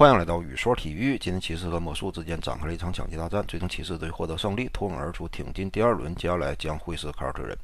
欢迎来到宇说体育。今天骑士和魔术之间展开了一场抢七大战，最终骑士队获得胜利，脱颖而出，挺进第二轮。接下来将会是凯尔特人。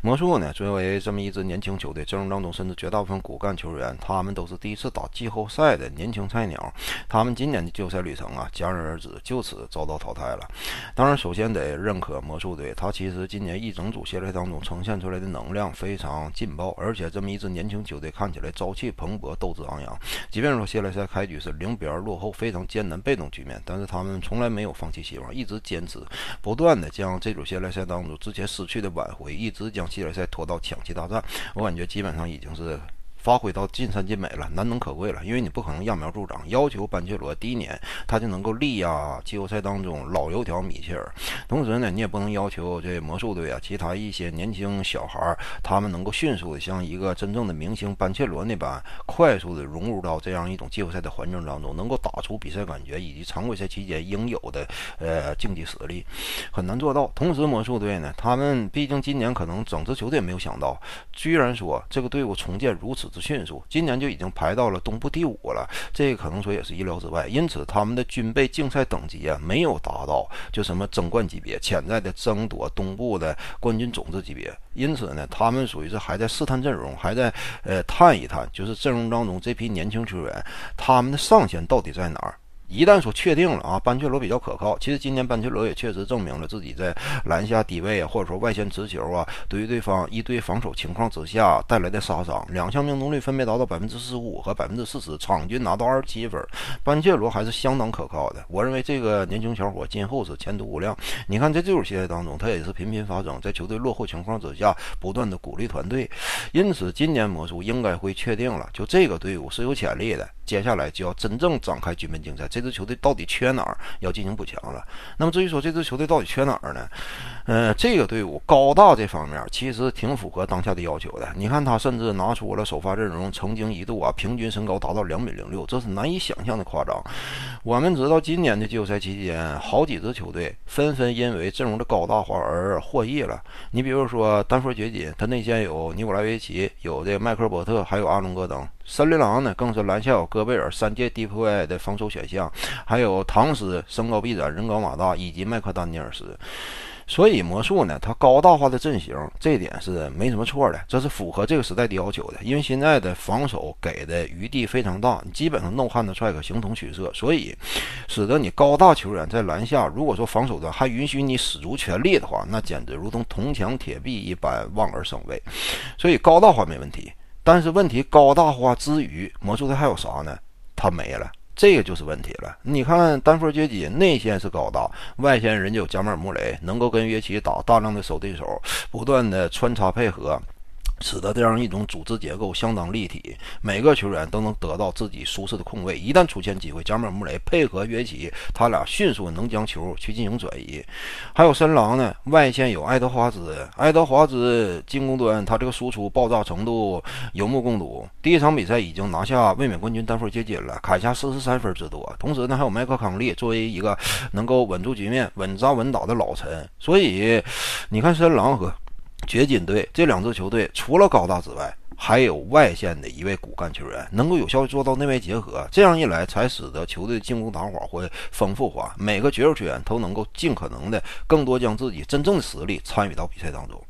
魔术呢，作为这么一支年轻球队，阵容当中甚至绝大部分骨干球员，他们都是第一次打季后赛的年轻菜鸟。他们今年的季后赛旅程啊，戛然而止，就此遭到淘汰了。当然，首先得认可魔术队，他其实今年一整组系列当中呈现出来的能量非常劲爆，而且这么一支年轻球队看起来朝气蓬勃，斗志昂扬。即便说系列赛开局是零。比而落后，非常艰难被动局面，但是他们从来没有放弃希望，一直坚持，不断的将这组系列赛当中之前失去的挽回，一直将系列赛拖到抢七大战。我感觉基本上已经是。发挥到尽善尽美了，难能可贵了。因为你不可能揠苗助长，要求班切罗第一年他就能够力压季后赛当中老油条米切尔。同时呢，你也不能要求这魔术队啊，其他一些年轻小孩儿，他们能够迅速的像一个真正的明星班切罗那般，快速的融入到这样一种季后赛的环境当中，能够打出比赛感觉以及常规赛期间应有的呃竞技实力，很难做到。同时，魔术队呢，他们毕竟今年可能整支球队也没有想到，居然说这个队伍重建如此。之迅速，今年就已经排到了东部第五了，这个可能说也是意料之外。因此，他们的军备竞赛等级啊，没有达到就什么争冠级别，潜在的争夺东部的冠军种子级别。因此呢，他们属于是还在试探阵容，还在呃探一探，就是阵容当中这批年轻球员，他们的上限到底在哪儿。一旦说确定了啊，班切罗比较可靠。其实今年班切罗也确实证明了自己在篮下低位啊，或者说外线持球啊，对于对方一对防守情况之下带来的杀伤。两项命中率分别达到百分之四十五和百分之四十，场均拿到二十七分。班切罗还是相当可靠的。我认为这个年轻小伙今后是前途无量。你看在这种系列当中，他也是频频发生在球队落后情况之下不断的鼓励团队。因此，今年魔术应该会确定了，就这个队伍是有潜力的。接下来就要真正展开军备竞赛，这支球队到底缺哪儿，要进行补强了。那么至于说这支球队到底缺哪儿呢？呃，这个队伍高大这方面其实挺符合当下的要求的。你看他甚至拿出了首发阵容，曾经一度啊平均身高达到两米零六，这是难以想象的夸张。我们知道今年的季后赛期间，好几支球队纷纷因为阵容的高大化而获益了。你比如说丹佛掘金，他内线有尼古拉维奇，有这迈克伯特，还有阿隆戈登。森林狼呢，更是篮下有戈贝尔三届 DPOY 的防守选项，还有唐斯身高臂展，人高马大，以及麦克丹尼尔斯。所以魔术呢，它高大化的阵型，这点是没什么错的，这是符合这个时代的要求的。因为现在的防守给的余地非常大，基本上 no hand track 形同虚设，所以使得你高大球员在篮下，如果说防守端还允许你使足全力的话，那简直如同铜墙铁壁一般望而生畏。所以高大化没问题。但是问题高大化之余，魔术队还有啥呢？他没了，这个就是问题了。你看丹佛掘金内线是高大，外线人家有加马尔穆雷，能够跟约奇打大量的手对手，不断的穿插配合。使得这样一种组织结构相当立体，每个球员都能得到自己舒适的空位。一旦出现机会，加马尔穆雷配合约奇，他俩迅速能将球去进行转移。还有深狼呢，外线有爱德华兹，爱德华兹进攻端他这个输出爆炸程度有目共睹。第一场比赛已经拿下卫冕冠军丹佛掘金了，砍下四十三分之多。同时呢，还有麦克康利作为一个能够稳住局面、稳扎稳打的老臣。所以你看深狼和。掘金队这两支球队除了高大之外，还有外线的一位骨干球员，能够有效做到内外结合。这样一来，才使得球队进攻打法会丰富化，每个角色球员都能够尽可能的更多将自己真正的实力参与到比赛当中。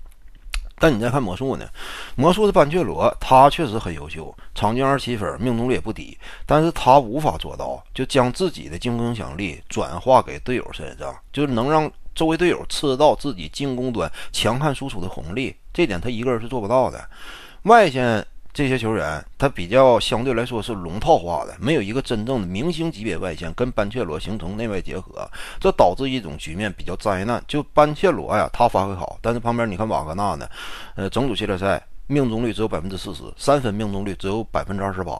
但你再看魔术呢？魔术的班切罗他确实很优秀，场均二十七分，命中率也不低，但是他无法做到就将自己的进攻影响力转化给队友身上，就是能让。周围队友吃到自己进攻端强悍输出的红利，这点他一个人是做不到的。外线这些球员，他比较相对来说是龙套化的，没有一个真正的明星级别外线跟班切罗形成内外结合，这导致一种局面比较灾难。就班切罗呀，他发挥好，但是旁边你看瓦格纳呢，呃，整组系列赛命中率只有百分之四十三分，命中率只有百分之二十八。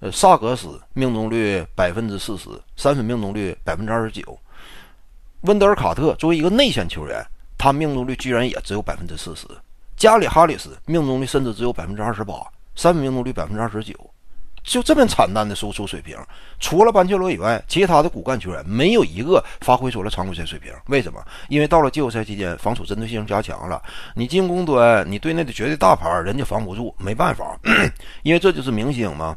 呃，萨格斯命中率百分之四十三分，命中率百分之二十九。温德尔·卡特作为一个内线球员，他命中率居然也只有百分之四十。加里·哈里斯命中率甚至只有百分之二十八，三分命中率百分之二十九，就这么惨淡的输出水平。除了班切罗以外，其他的骨干球员没有一个发挥出了常规赛水平。为什么？因为到了季后赛期间，防守针对性加强了，你进攻端你队内的绝对大牌人家防不住，没办法，因为这就是明星嘛。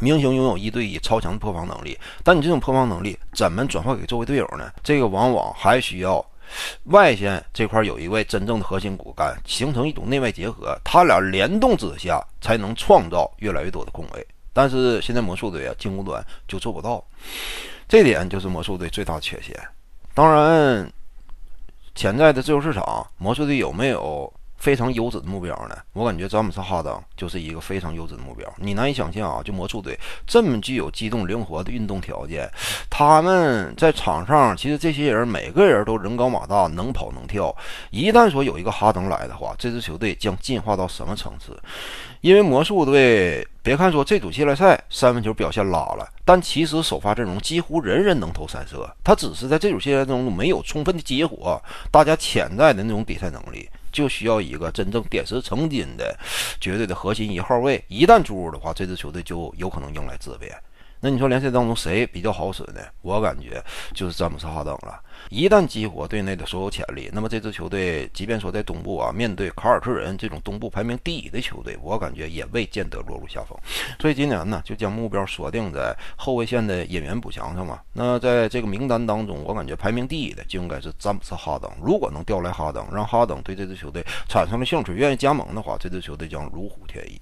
明星拥有一对一超强的破防能力，但你这种破防能力怎么转化给周围队友呢？这个往往还需要外线这块有一位真正的核心骨干，形成一种内外结合，他俩联动之下才能创造越来越多的空位。但是现在魔术队啊，进攻端就做不到，这点就是魔术队最大缺陷。当然，潜在的自由市场，魔术队有没有？非常优质的目标呢，我感觉詹姆斯哈登就是一个非常优质的目标。你难以想象啊，就魔术队这么具有机动灵活的运动条件，他们在场上其实这些人每个人都人高马大，能跑能跳。一旦说有一个哈登来的话，这支球队将进化到什么层次？因为魔术队别看说这组系列赛三分球表现拉了，但其实首发阵容几乎人人能投三射，他只是在这组系列中没有充分的激活大家潜在的那种比赛能力。就需要一个真正点石成金的绝对的核心一号位，一旦注入的话，这支球队就有可能迎来质变。那你说联赛当中谁比较好使呢？我感觉就是詹姆斯哈登了。一旦激活队内的所有潜力，那么这支球队即便说在东部啊，面对凯尔特人这种东部排名第一的球队，我感觉也未见得落入下风。所以今年呢，就将目标锁定在后卫线的引援补强上嘛。那在这个名单当中，我感觉排名第一的就应该是詹姆斯哈登。如果能调来哈登，让哈登对这支球队产生了兴趣，愿意加盟的话，这支球队将如虎添翼。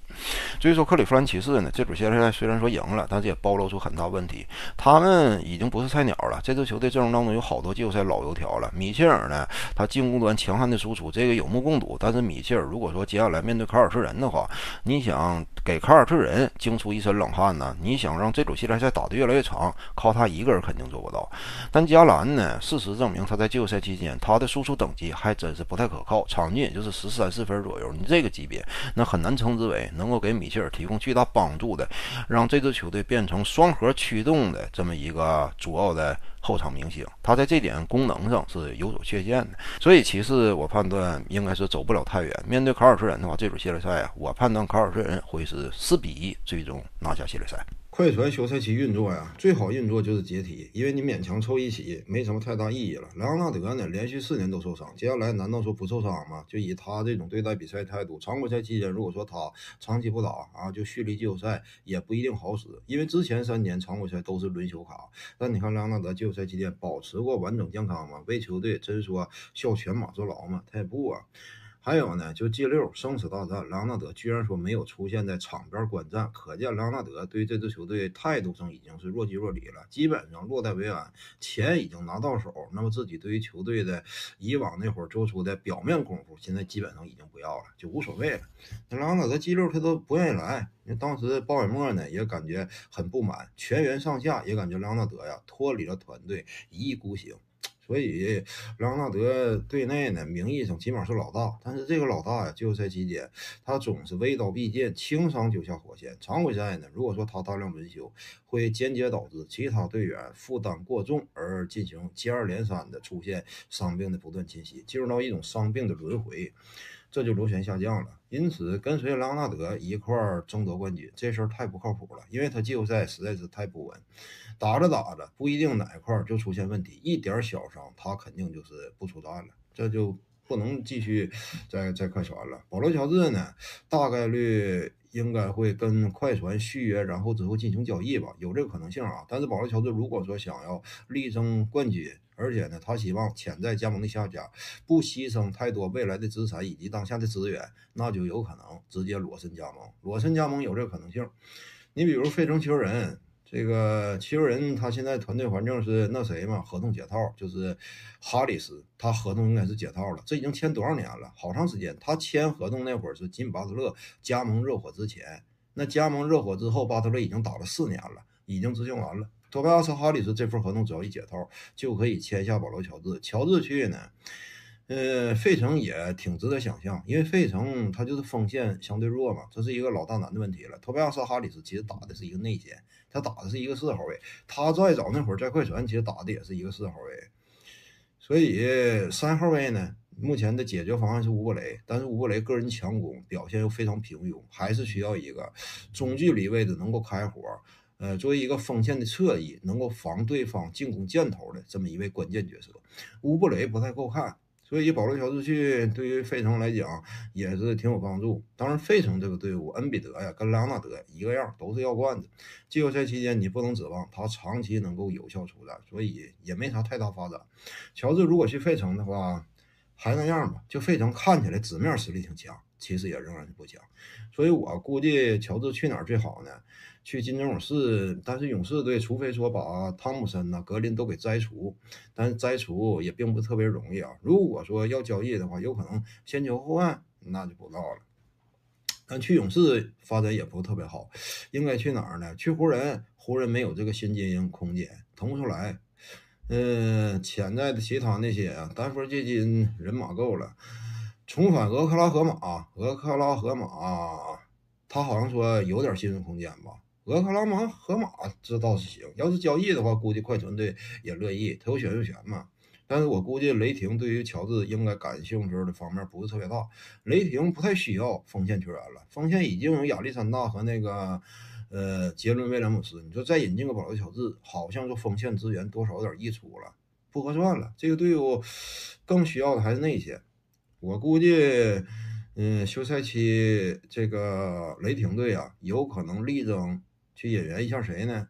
所以说，克利夫兰骑士呢，这组系列赛虽然说赢了，但是也暴露出很大问题。他们已经不是菜鸟了。这支球队阵容当中有好多季后赛老油条了。米切尔呢，他进攻端强悍的输出，这个有目共睹。但是米切尔如果说接下来面对凯尔特人的话，你想给凯尔特人惊出一身冷汗呢？你想让这组系列赛打得越来越长，靠他一个人肯定做不到。但加兰呢，事实证明他在季后赛期间他的输出等级还真是不太可靠，场均也就是十三四分左右。你这个级别，那很难称之为。能够给米切尔提供巨大帮助的，让这支球队变成双核驱动的这么一个主要的后场明星，他在这点功能上是有所缺陷的。所以，骑士我判断应该是走不了太远。面对凯尔特人的话，这组系列赛啊，我判断凯尔特人会是四比一最终拿下系列赛。快船休赛期运作呀，最好运作就是解体，因为你勉强凑一起没什么太大意义了。莱昂纳德呢，连续四年都受伤，接下来难道说不受伤吗？就以他这种对待比赛态度，常规赛期间如果说他长期不打啊，就蓄力季后赛也不一定好使，因为之前三年常规赛都是轮休卡。但你看莱昂纳德季后赛期间保持过完整健康吗？为球队真说效全马坐牢吗？他也不啊。还有呢，就 G 六生死大战，莱昂纳德居然说没有出现在场边观战，可见莱昂纳德对这支球队态度上已经是若即若离了，基本上落袋为安，钱已经拿到手，那么自己对于球队的以往那会儿做出的表面功夫，现在基本上已经不要了，就无所谓了。那莱昂纳德 G 六他都不愿意来，那当时鲍尔默呢也感觉很不满，全员上下也感觉莱昂纳德呀脱离了团队，一意孤行。所以，莱昂纳德队内呢，名义上起码是老大，但是这个老大呀，季后赛期间他总是微刀必剑，轻伤就下火线。常规赛呢，如果说他大量轮休，会间接导致其他队员负担过重，而进行接二连三的出现伤病的不断侵袭，进入到一种伤病的轮回，这就螺旋下降了。因此，跟随莱昂纳德一块儿争夺冠军，这事儿太不靠谱了，因为他季后赛实在是太不稳。打着打着，不一定哪一块就出现问题，一点小伤他肯定就是不出战了，这就不能继续再再快船了。保罗乔治呢，大概率应该会跟快船续约，然后之后进行交易吧，有这个可能性啊。但是保罗乔治如果说想要力争冠军，而且呢，他希望潜在加盟的下家不牺牲太多未来的资产以及当下的资源，那就有可能直接裸身加盟。裸身加盟有这个可能性。你比如费城球人。这个奇球人他现在团队环境是那谁嘛？合同解套就是哈里斯，他合同应该是解套了。这已经签多少年了？好长时间。他签合同那会儿是金巴特勒加盟热火之前，那加盟热火之后，巴特勒已经打了四年了，已经执行完了。托拜亚斯哈里斯这份合同只要一解套，就可以签下保罗乔治。乔治去呢？呃，费城也挺值得想象，因为费城他就是锋线相对弱嘛，这是一个老大难的问题了。托拜亚斯哈里斯其实打的是一个内线。他打的是一个四号位，他再早那会儿在快船其实打的也是一个四号位，所以三号位呢，目前的解决方案是乌布雷，但是乌布雷个人强攻表现又非常平庸，还是需要一个中距离位置能够开火，呃，作为一个锋线的侧翼，能够防对方进攻箭头的这么一位关键角色，乌布雷不太够看。所以保罗乔治去对于费城来讲也是挺有帮助。当然，费城这个队伍，恩比德呀跟莱昂纳德一个样，都是要冠的。季后赛期间你不能指望他长期能够有效出战，所以也没啥太大发展。乔治如果去费城的话，还那样吧，就费城看起来纸面实力挺强，其实也仍然是不强。所以我估计乔治去哪儿最好呢？去金州勇士，但是勇士队除非说把汤姆森呐、格林都给摘除，但是摘除也并不特别容易啊。如果说要交易的话，有可能先求后换，那就不知道了。但去勇士发展也不是特别好，应该去哪儿呢？去湖人，湖人没有这个新经营空间，腾不出来。嗯，潜在的其他那些啊，丹佛基金人马够了，重返俄克拉荷马，俄克拉荷马，他好像说有点新增空间吧。俄克拉马河马这倒是行，要是交易的话，估计快船队也乐意，他有选秀权嘛。但是我估计雷霆对于乔治应该感兴趣的方面不是特别大，雷霆不太需要锋线球员了，锋线已经有亚历山大和那个呃杰伦威廉姆斯，你说再引进个保罗乔治，好像说锋线资源多少有点溢出了，不合算了。这个队伍更需要的还是内线，我估计，嗯，休赛期这个雷霆队啊，有可能力争。去引援一下谁呢？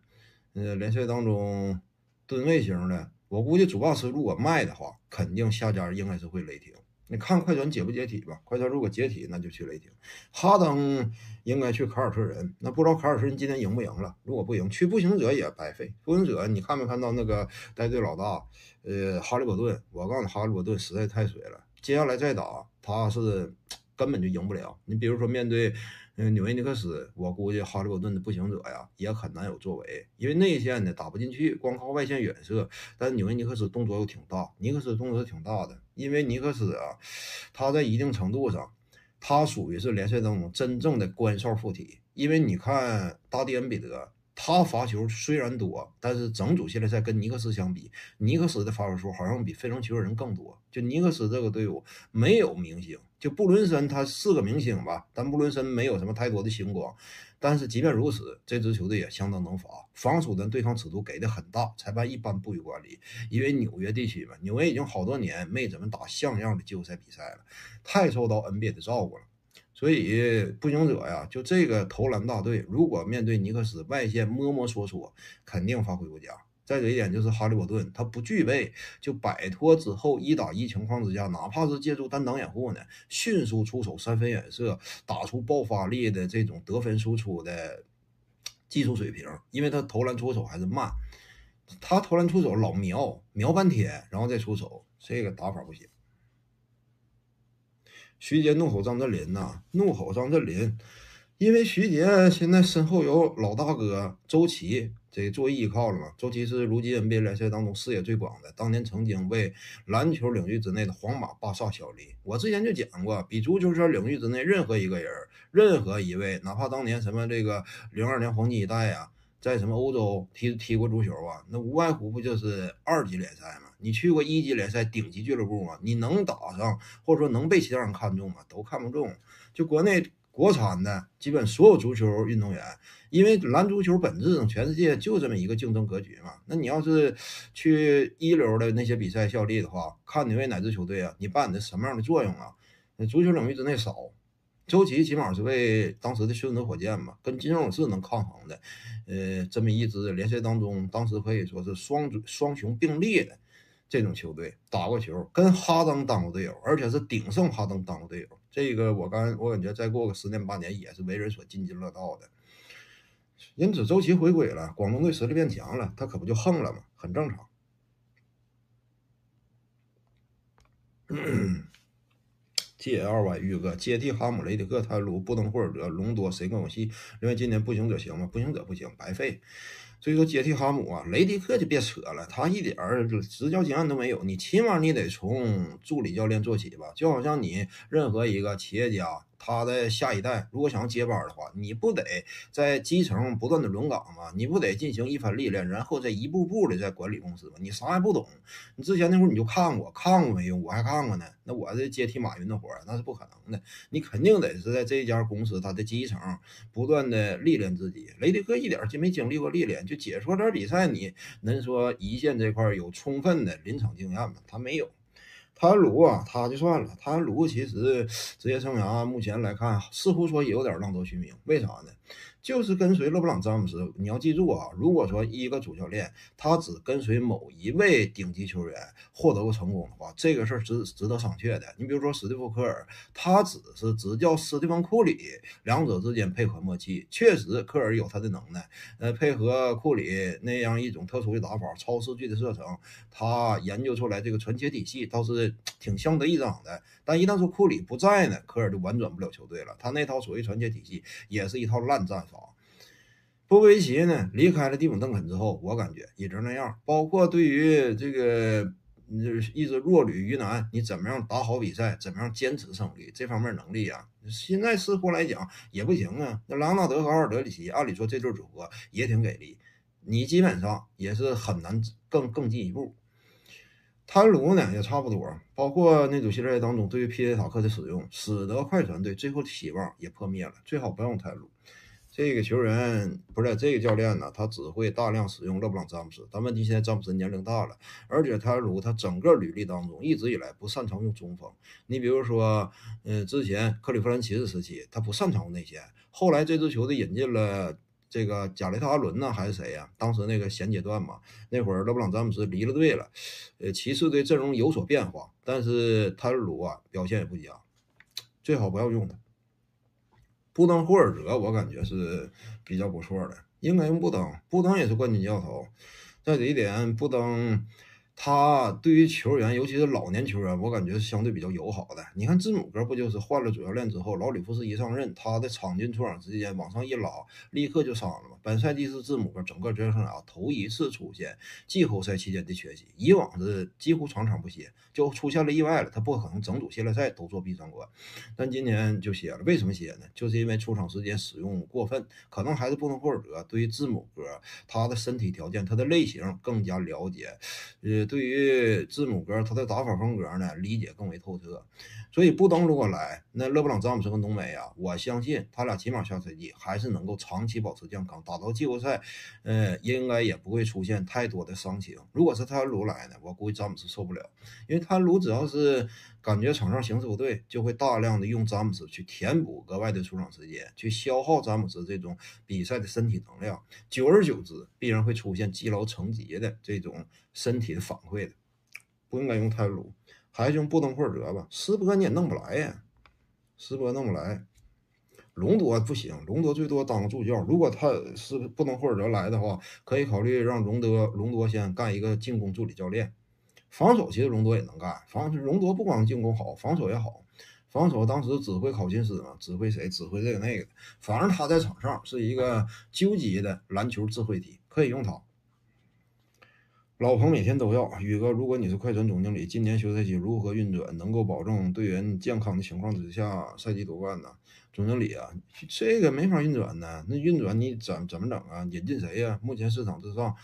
呃，联赛当中吨位型的，我估计主巴斯如果卖的话，肯定下家应该是会雷霆。你看快船解不解体吧？快船如果解体，那就去雷霆。哈登应该去凯尔特人，那不知道凯尔特人今天赢不赢了？如果不赢，去步行者也白费。步行者，你看没看到那个带队老大？呃，哈利伯顿，我告诉你，哈利伯顿实在太水了。接下来再打，他是根本就赢不了。你比如说面对。嗯，纽约尼克斯，我估计哈利伯顿的步行者呀也很难有作为，因为内线呢打不进去，光靠外线远射。但是纽约尼克斯动作又挺大，尼克斯动作挺大的，因为尼克斯啊，他在一定程度上，他属于是联赛当中真正的关哨附体。因为你看大迪恩比德，他罚球虽然多，但是整组系列赛跟尼克斯相比，尼克斯的罚球数好像比费城球人更多。就尼克斯这个队伍没有明星。就布伦森他是个明星吧，但布伦森没有什么太多的星光。但是即便如此，这支球队也相当能罚，防守的对抗尺度给的很大，裁判一般不予管理。因为纽约地区嘛，纽约已经好多年没怎么打像样的季后赛比赛了，太受到 NBA 的照顾了。所以步行者呀，就这个投篮大队，如果面对尼克斯外线摸摸索索，肯定发挥不佳。再者一点就是哈利伯顿，他不具备就摆脱之后一打一情况之下，哪怕是借助单挡掩护呢，迅速出手三分远射，打出爆发力的这种得分输出的技术水平，因为他投篮出手还是慢，他投篮出手老瞄瞄半天，然后再出手，这个打法不行。徐杰怒吼张镇麟呐，怒吼张镇麟，因为徐杰现在身后有老大哥周琦。这做依靠了嘛？周琦是如今 NBA 联赛当中视野最广的，当年曾经为篮球领域之内的皇马、巴萨效力。我之前就讲过，比足球圈领域之内任何一个人，任何一位，哪怕当年什么这个零二年黄金一代啊，在什么欧洲踢踢过足球啊，那无外乎不就是二级联赛嘛？你去过一级联赛顶级俱乐部吗？你能打上，或者说能被其他人看中吗？都看不中。就国内。国产的基本所有足球运动员，因为篮足球本质上全世界就这么一个竞争格局嘛。那你要是去一流的那些比赛效力的话，看你为哪支球队啊？你扮演的什么样的作用啊？那足球领域之内少，周琦起码是为当时的休斯顿火箭嘛，跟金州勇士能抗衡的，呃，这么一支联赛当中，当时可以说是双双雄并列的。这种球队打过球，跟哈登当过队友，而且是鼎盛哈登当过队友。这个我刚我感觉再过个十年八年也是为人所津津乐道的。因此，周琦回归了，广东队实力变强了，他可不就横了吗？很正常。G L Y 玉哥接替哈姆雷迪克、泰卢、布登霍尔德、隆多，谁更有戏？认为今年步行者行吗？步行者不行，白费。所以说接替哈姆啊，雷迪克就别扯了，他一点儿执教经验都没有。你起码你得从助理教练做起吧，就好像你任何一个企业家。他的下一代如果想要接班的话，你不得在基层不断的轮岗吗？你不得进行一番历练，然后再一步步的在管理公司吗？你啥也不懂，你之前那会儿你就看过，看过没用，我还看过呢。那我这接替马云的活儿，那是不可能的。你肯定得是在这家公司它的基层不断的历练自己。雷迪克一点就没经历过历练，就解说点比赛，你能说一线这块有充分的临场经验吗？他没有。泰安鲁啊，他就算了。泰安鲁其实 职业生涯目前来看，似乎说也有点浪得虚名。为啥呢？就是跟随勒布朗詹姆斯。你要记住啊，如果说一个主教练他只跟随某一位顶级球员获得过成功的话，这个事儿值值得商榷的。你比如说史蒂夫科尔，他只是执教斯蒂芬库里，两者之间配合默契，确实科尔有他的能耐，呃，配合库里那样一种特殊的打法，超视距的射程，他研究出来这个传切体系倒是挺相得益彰的。但一旦说库里不在呢，科尔就玩转不了球队了。他那套所谓传切体系也是一套烂战法。波波维奇呢离开了蒂姆·邓肯之后，我感觉也就那样。包括对于这个就是一直弱旅鱼腩，你怎么样打好比赛，怎么样坚持胜利，这方面能力啊，现在似乎来讲也不行啊。那朗纳德和奥尔德里奇，按理说这对组合也挺给力，你基本上也是很难更更进一步。泰卢呢也差不多，包括那组系列当中对于皮耶塔克的使用，使得快船队最后的希望也破灭了。最好不要用泰卢。这个球员不是这个教练呢，他只会大量使用勒布朗詹姆斯，但问题现在詹姆斯年龄大了，而且泰卢他整个履历当中一直以来不擅长用中锋。你比如说，嗯，之前克利夫兰骑士时期他不擅长用内线，后来这支球队引进了这个贾雷特阿伦呢，还是谁呀？当时那个衔阶段嘛，那会儿勒布朗詹姆斯离了队了，呃，骑士队阵容有所变化，但是泰卢啊表现也不佳，最好不要用他。布登霍尔泽，我感觉是比较不错的，应该用布登。布登也是冠军教头。在这一点，布登他对于球员，尤其是老年球员，我感觉是相对比较友好的。你看字母哥不就是换了主教练之后，老里弗斯一上任，他的场均出场时间往上一拉，立刻就上了嘛。本赛季是字母哥整个职业生涯头一次出现季后赛期间的缺席，以往是几乎场场不歇。就出现了意外了，他不可能整组系列赛都做闭上关，但今年就歇了。为什么歇呢？就是因为出场时间使用过分，可能还是布登霍尔德对于字母哥他的身体条件、他的类型更加了解，呃，对于字母哥他的打法风格呢理解更为透彻。所以布登如果来，那勒布朗詹姆斯和浓眉啊，我相信他俩起码下赛季还是能够长期保持健康，打到季后赛，呃，应该也不会出现太多的伤情。如果是泰卢来呢，我估计詹姆斯受不了，因为泰卢只要是感觉场上形势不对，就会大量的用詹姆斯去填补额外的出场时间，去消耗詹姆斯这种比赛的身体能量。久而久之，必然会出现积劳成疾的这种身体的反馈的，不应该用泰卢。还是用布登霍尔德吧，斯波你也弄不来呀，斯波弄不来，隆多不行，隆多最多当个助教。如果他是不能霍尔德来的话，可以考虑让隆德隆多先干一个进攻助理教练，防守其实隆多也能干。防隆多不光进攻好，防守也好。防守当时指挥考辛斯嘛，指挥谁？指挥这个那个。反正他在场上是一个究极的篮球智慧体，可以用他。老彭每天都要宇哥，如果你是快船总经理，今年休赛期如何运转，能够保证队员健康的情况之下赛季夺冠呢？总经理啊，这个没法运转呢。那运转你怎怎么整啊？引进谁呀？目前市场之上，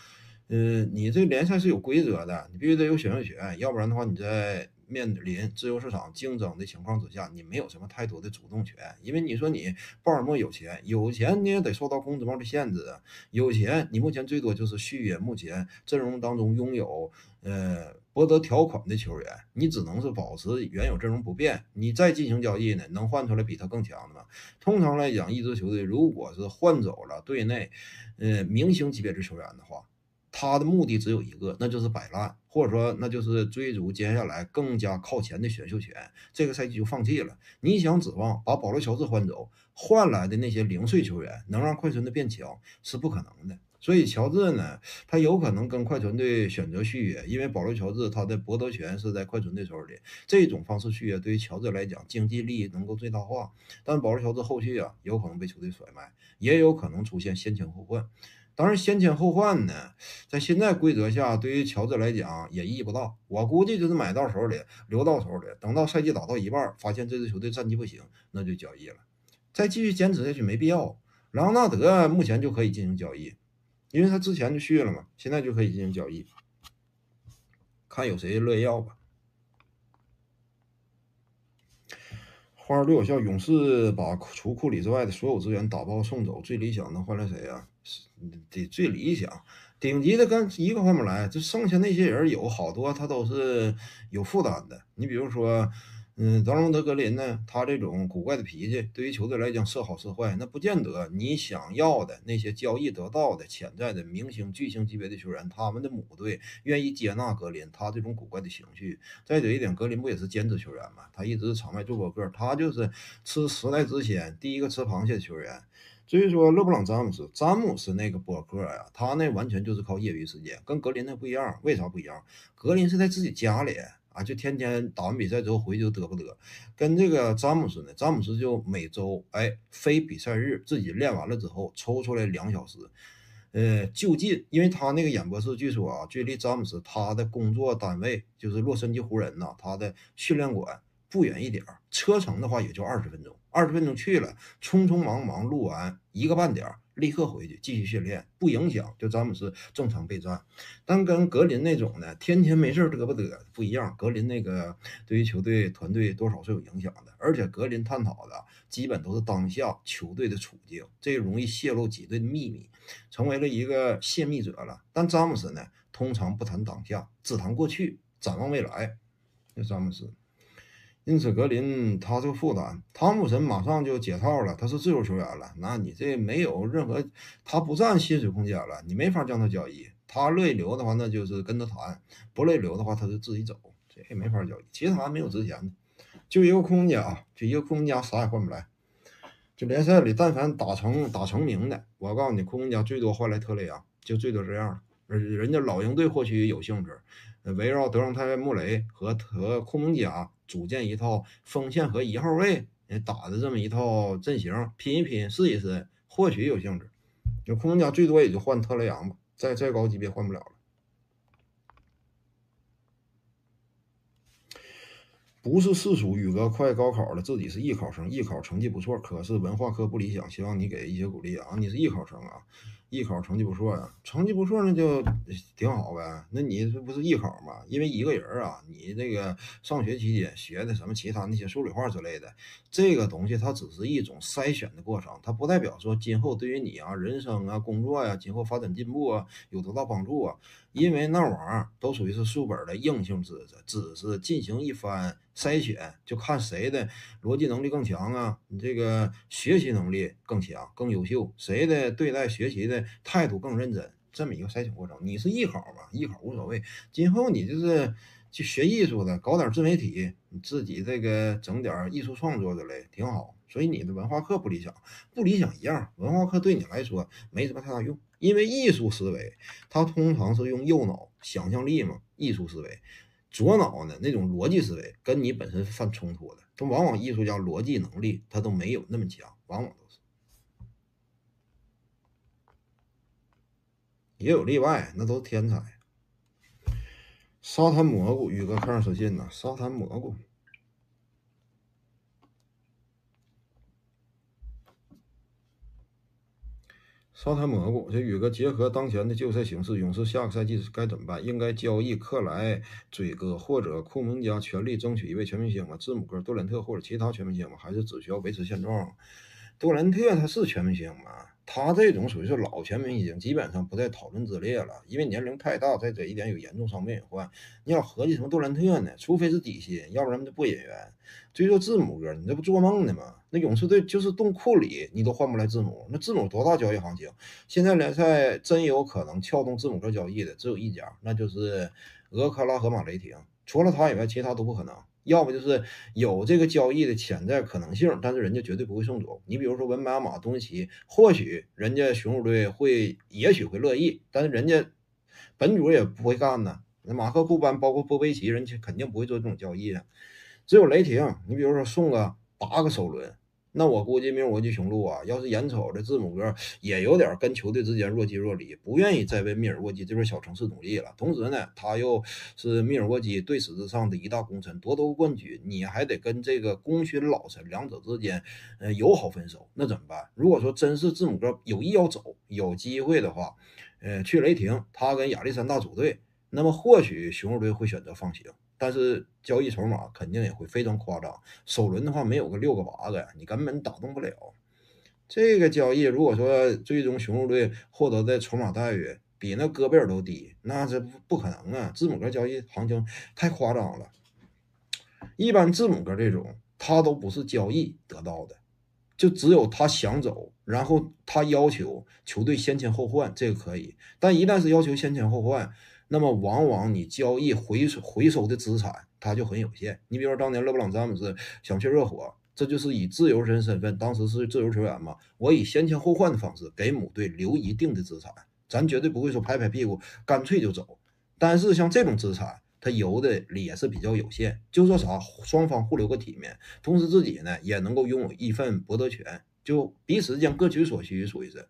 嗯，你这联赛是有规则的，你必须得有选秀权，要不然的话你在。面临自由市场竞争的情况之下，你没有什么太多的主动权，因为你说你鲍尔默有钱，有钱你也得受到工资帽的限制啊。有钱，你目前最多就是续约目前阵容当中拥有呃博得条款的球员，你只能是保持原有阵容不变。你再进行交易呢，能换出来比他更强的吗？通常来讲，一支球队如果是换走了队内呃明星级别的球员的话。他的目的只有一个，那就是摆烂，或者说那就是追逐接下来更加靠前的选秀权。这个赛季就放弃了。你想指望把保罗·乔治换走，换来的那些零碎球员能让快船队变强是不可能的。所以乔治呢，他有可能跟快船队选择续约，因为保罗·乔治他的博得权是在快船队手里。这种方式续约对于乔治来讲，经济利益能够最大化。但保罗·乔治后续啊，有可能被球队甩卖，也有可能出现先签后换。当然，先签后换呢，在现在规则下，对于乔治来讲也意义不大。我估计就是买到手里，留到手里，等到赛季打到一半，发现这支球队战绩不行，那就交易了。再继续坚持下去没必要。莱昂纳德目前就可以进行交易，因为他之前就续了嘛，现在就可以进行交易，看有谁乐意要吧。花儿对有效，勇士把除库里之外的所有资源打包送走，最理想能换来谁啊？得最理想，顶级的跟一个换不来，就剩下那些人有好多他都是有负担的。你比如说。嗯，德隆德格林呢？他这种古怪的脾气，对于球队来讲是好是坏，那不见得。你想要的那些交易得到的潜在的明星、巨星级别的球员，他们的母队愿意接纳格林，他这种古怪的情绪。再者一点，格林不也是兼职球员吗？他一直场外做过个，他就是吃时代之鲜，第一个吃螃蟹的球员。所以说，勒布朗詹姆斯，詹姆斯那个博客呀，他那完全就是靠业余时间，跟格林那不一样。为啥不一样？格林是在自己家里。啊，就天天打完比赛之后回去就嘚不嘚，跟这个詹姆斯呢，詹姆斯就每周哎非比赛日自己练完了之后抽出来两小时，呃就近，因为他那个演播室据说啊，距离詹姆斯他的工作单位就是洛杉矶湖人呐，他的训练馆不远一点儿，车程的话也就二十分钟，二十分钟去了，匆匆忙忙录完一个半点儿。立刻回去继续训练，不影响就詹姆斯正常备战。但跟格林那种呢，天天没事嘚不嘚不一样。格林那个对于球队团队多少是有影响的，而且格林探讨的基本都是当下球队的处境，这容易泄露几队的秘密，成为了一个泄密者了。但詹姆斯呢，通常不谈当下，只谈过去，展望未来。那詹姆斯。因此，格林他这个负担，汤普森马上就解套了，他是自由球员了。那你这没有任何，他不占薪水空间了，你没法将他交易。他乐意留的话，那就是跟他谈；不乐意留的话，他就自己走，这也没法交易。其他没有值钱的，就一个空家，就一个空家，啥也换不来。就联赛里，但凡打成打成名的，我告诉你，空家最多换来特雷杨，就最多这样。而人家老鹰队或许有兴趣，围绕德隆泰、穆雷和和库蒙加。组建一套锋线和一号位打的这么一套阵型，拼一拼，试一试，或许有兴致。就空家最多也就换特雷杨吧，再再高级别换不了了。不是世俗，宇哥快高考了，自己是艺考生，艺考成绩不错，可是文化课不理想，希望你给一些鼓励啊！你是艺考生啊？艺考成绩不错呀，成绩不错那就挺好呗。那你这不是艺考吗？因为一个人啊，你这个上学期间学的什么其他那些数理化之类的，这个东西它只是一种筛选的过程，它不代表说今后对于你啊人生啊工作呀今后发展进步啊有多大帮助啊。因为那玩意儿都属于是书本的硬性知识，只是进行一番筛选，就看谁的逻辑能力更强啊，你这个学习能力更强、更优秀，谁的对待学习的态度更认真，这么一个筛选过程。你是艺考嘛？艺考无所谓，今后你就是去学艺术的，搞点自媒体，你自己这个整点艺术创作之类，挺好。所以你的文化课不理想，不理想一样，文化课对你来说没什么太大用。因为艺术思维，它通常是用右脑想象力嘛，艺术思维，左脑呢那种逻辑思维跟你本身是犯冲突的。他往往艺术家逻辑能力他都没有那么强，往往都是，也有例外，那都是天才。沙滩蘑菇，宇哥看上手信呢，沙滩蘑菇。沙滩蘑菇，这宇哥结合当前的季后赛形势，勇士下个赛季该怎么办？应该交易克莱、嘴哥或者库蒙加，全力争取一位全明星吗？字母哥、杜兰特或者其他全明星吗？还是只需要维持现状？杜兰特他是全明星吗？他这种属于是老全明星，基本上不在讨论之列了，因为年龄太大，在这一点有严重伤病隐患。你要合计什么杜兰特呢？除非是底薪，要不然就不引援。至于说字母哥，你这不做梦呢吗？那勇士队就是冻库里，你都换不来字母。那字母多大交易行情？现在联赛真有可能撬动字母哥交易的只有一家，那就是俄克拉荷马雷霆。除了他以外，其他都不可能。要不就是有这个交易的潜在可能性，但是人家绝对不会送走。你比如说文班马、东契，或许人家雄鹿队会，也许会乐意，但是人家本主也不会干呢。那马克库班包括波维奇，人家肯定不会做这种交易啊。只有雷霆，你比如说送个八个首轮。那我估计密尔沃基雄鹿啊，要是眼瞅着字母哥也有点跟球队之间若即若离，不愿意再为密尔沃基这座小城市努力了。同时呢，他又是密尔沃基队史之上的一大功臣，夺得冠军，你还得跟这个功勋老臣两者之间，呃，友好分手，那怎么办？如果说真是字母哥有意要走，有机会的话，呃，去雷霆，他跟亚历山大组队，那么或许雄鹿队会选择放行。但是交易筹码肯定也会非常夸张，首轮的话没有个六个八个呀，你根本打动不了。这个交易如果说最终雄鹿队获得的筹码待遇比那戈贝尔都低，那这不不可能啊！字母哥交易行情太夸张了。一般字母哥这种，他都不是交易得到的，就只有他想走，然后他要求球队先签后换，这个可以。但一旦是要求先签后换，那么往往你交易回收回收的资产，它就很有限。你比如说当年勒布朗詹姆斯想去热火。这就是以自由人身份，当时是自由球员嘛，我以先签后换的方式给母队留一定的资产，咱绝对不会说拍拍屁股干脆就走。但是像这种资产，它游的也是比较有限，就说啥，双方互留个体面，同时自己呢也能够拥有一份博得权，就彼此间各取所需，属于是。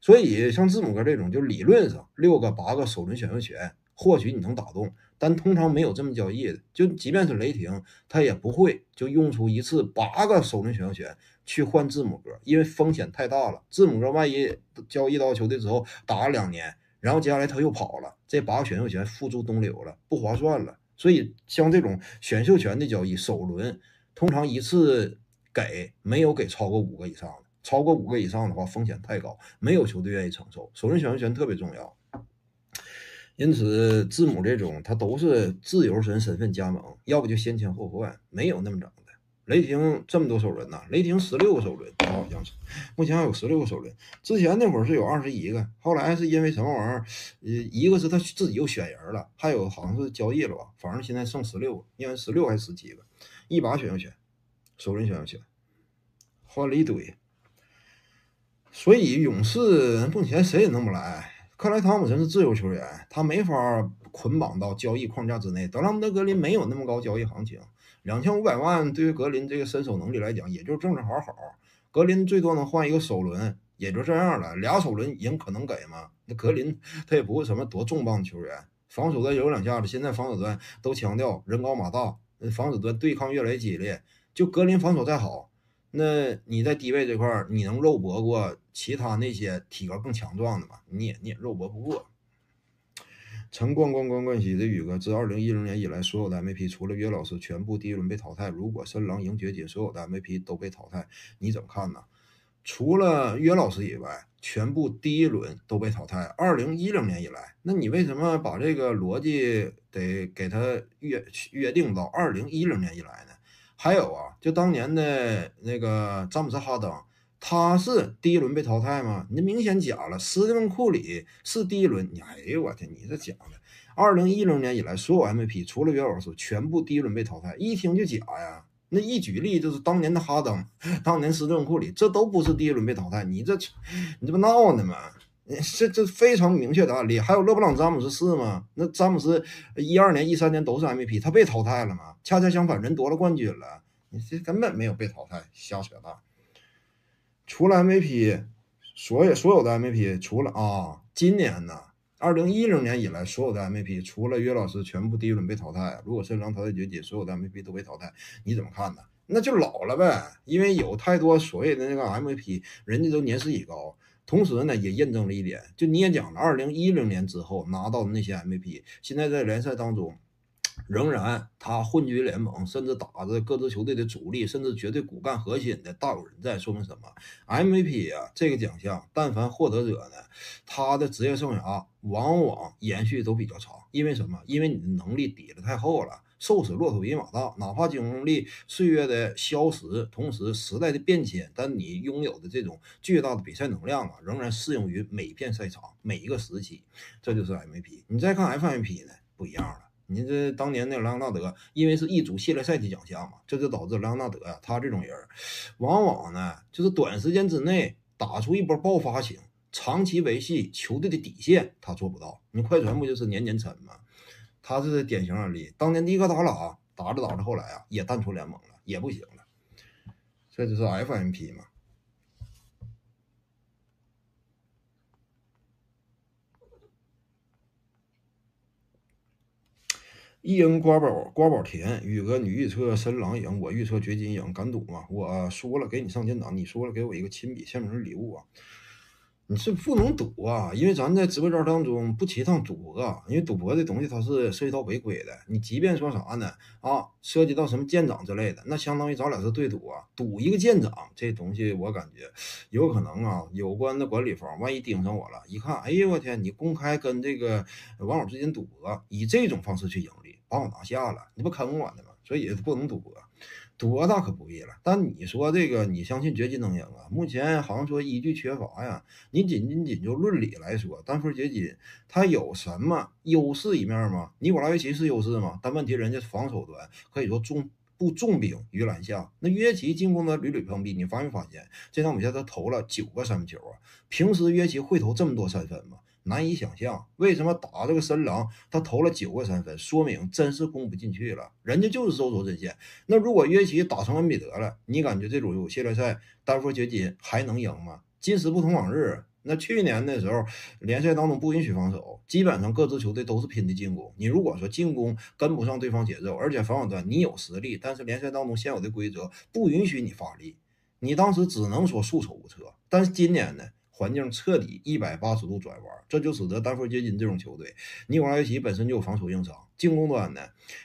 所以像字母哥这种，就理论上六个八个首轮选秀权，或许你能打动。但通常没有这么交易的，就即便是雷霆，他也不会就用出一次八个首轮选秀权去换字母哥，因为风险太大了。字母哥万一交易到球队之后打了两年，然后接下来他又跑了，这八个选秀权付诸东流了，不划算了。所以像这种选秀权的交易，首轮通常一次给没有给超过五个以上的，超过五个以上的话风险太高，没有球队愿意承受。首轮选秀权特别重要。因此，字母这种他都是自由身身份加盟，要不就先签后换，没有那么整的。雷霆这么多首轮呢？雷霆十六个首轮，好像是目前还有十六个首轮。之前那会儿是有二十一个，后来是因为什么玩意儿？呃，一个是他自己又选人了，还有好像是交易了吧？反正现在剩十六个，应该十六还是十七个，一把选秀权，首轮选秀权换了一堆。所以勇士目前谁也弄不来。克莱·汤普森是自由球员，他没法捆绑到交易框架之内。德拉蒙德·格林没有那么高交易行情，两千五百万对于格林这个身手能力来讲，也就正正好好。格林最多能换一个首轮，也就这样了。俩首轮赢可能给吗？那格林他也不是什么多重磅球员，防守端有两下子，现在防守端都强调人高马大，防守端对抗越来越激烈。就格林防守再好。那你在低位这块儿，你能肉搏过其他那些体格更强壮的吗？你也你也肉搏不过。陈冠冠冠冠喜的宇哥，自二零一零年以来，所有的 MVP 除了约老师，全部第一轮被淘汰。如果深狼赢掘金，所有的 MVP 都被淘汰，你怎么看呢？除了约老师以外，全部第一轮都被淘汰。二零一零年以来，那你为什么把这个逻辑得给他约约定到二零一零年以来呢？还有啊，就当年的那个詹姆斯哈登，他是第一轮被淘汰吗？你这明显假了。斯蒂芬库里是第一轮，你哎呦我天，你这假的。二零一零年以来，所有 MVP 除了约老师，全部第一轮被淘汰，一听就假呀。那一举例就是当年的哈登，当年斯蒂芬库里，这都不是第一轮被淘汰，你这你这不闹呢吗？这这非常明确的案例，还有勒布朗詹姆斯是吗？那詹姆斯一二年、一三年都是 MVP，他被淘汰了吗？恰恰相反，人夺了冠军了，你这根本没有被淘汰，瞎扯淡。除了 MVP，所有所有的 MVP，除了啊，今年呢，二零一零年以来所有的 MVP，除了约老师，全部第一轮被淘汰。如果是狼淘汰掘金，所有的 MVP 都被淘汰，你怎么看呢？那就老了呗，因为有太多所谓的那个 MVP，人家都年事已高。同时呢，也验证了一点，就你也讲了，二零一零年之后拿到的那些 MVP，现在在联赛当中，仍然他混居联盟，甚至打着各支球队的主力，甚至绝对骨干核心的大有人在。说明什么？MVP 啊，这个奖项，但凡获得者呢，他的职业生涯往往延续都比较长，因为什么？因为你的能力底子太厚了。瘦死骆驼比马大，哪怕经历岁月的消蚀，同时时代的变迁，但你拥有的这种巨大的比赛能量啊，仍然适用于每一片赛场、每一个时期。这就是 MVP。你再看 FMP 呢，不一样了。你这当年那莱昂纳德，因为是一组系列赛的奖项嘛，这就导致莱昂纳德呀，他这种人，往往呢就是短时间之内打出一波爆发型，长期维系球队的底线，他做不到。你快船不就是年年沉吗？他是典型案例，当年第一个打了，打着打着，后来啊也淡出联盟了，也不行了，这就是 FMP 嘛。一恩瓜宝瓜宝田宇哥，你预测深狼赢，我预测掘金赢，敢赌吗？我输了给你上金档，你输了给我一个亲笔签名礼物啊。你是不能赌啊，因为咱在直播间当中不提倡赌博，因为赌博这东西它是涉及到违规的。你即便说啥呢啊，涉及到什么舰长之类的，那相当于咱俩是对赌啊，赌一个舰长这东西，我感觉有可能啊，有关的管理方万一盯上我了，一看，哎呦我天，你公开跟这个网友之间赌博，以这种方式去盈利，把我拿下了，你不坑我呢吗？所以不能赌博。多大可不必了，但你说这个，你相信掘金能赢啊？目前好像说依据缺乏呀。你仅仅仅就论理来说，丹佛掘金他有什么优势一面吗？尼古拉约奇是优势吗？但问题人家防守端可以说重不重兵于篮下，那约奇进攻的屡屡碰壁。你发没发现这场比赛他投了九个三分球啊？平时约奇会投这么多三分吗？难以想象，为什么打这个深狼他投了九个三分，说明真是攻不进去了。人家就是收缩阵线。那如果约奇打成恩比德了，你感觉这组系列赛丹佛掘金还能赢吗？今时不同往日。那去年的时候，联赛当中不允许防守，基本上各支球队都是拼的进攻。你如果说进攻跟不上对方节奏，而且防守端你有实力，但是联赛当中现有的规则不允许你发力，你当时只能说束手无策。但是今年呢？环境彻底一百八十度转弯，这就使得丹佛掘金这种球队，尼古拉约奇本身就有防守硬伤，进攻端呢，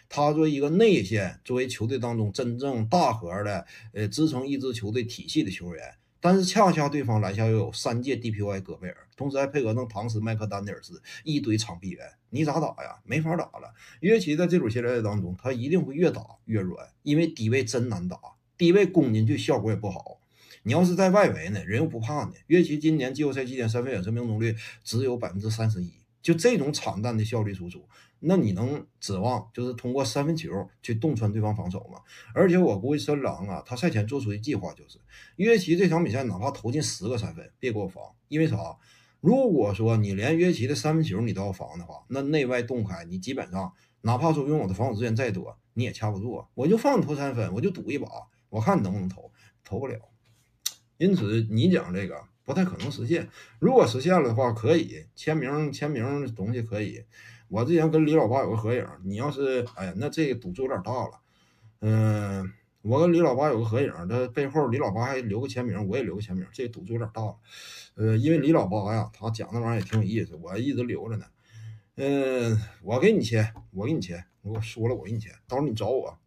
他作为一个内线，作为球队当中真正大核的，呃，支撑一支球队体系的球员，但是恰恰对方篮下又有三届 DPOY 戈贝尔，同时还配合上唐斯、麦克丹尼尔斯一堆长臂猿，你咋打呀？没法打了。约奇在这组系列赛当中，他一定会越打越软，因为低位真难打，低位攻进去效果也不好。你要是在外围呢，人又不怕呢。约奇今年季后赛期间三分远射命中率只有百分之三十一，就这种惨淡的效率输出，那你能指望就是通过三分球去洞穿对方防守吗？而且我估计深狼啊，他赛前做出的计划就是，约奇这场比赛哪怕投进十个三分，别给我防，因为啥？如果说你连约奇的三分球你都要防的话，那内外洞开，你基本上哪怕说拥有的防守资源再多，你也掐不住。我就放你投三分，我就赌一把，我看你能不能投，投不了。因此，你讲这个不太可能实现。如果实现了的话，可以签名签名东西可以。我之前跟李老八有个合影，你要是哎呀，那这个赌注有点大了。嗯，我跟李老八有个合影，他背后李老八还留个签名，我也留个签名，这赌注有点大了。呃，因为李老八呀，他讲那玩意儿也挺有意思，我一直留着呢。嗯，我给你签，我给你签，我说了我给你签，到时候你找我。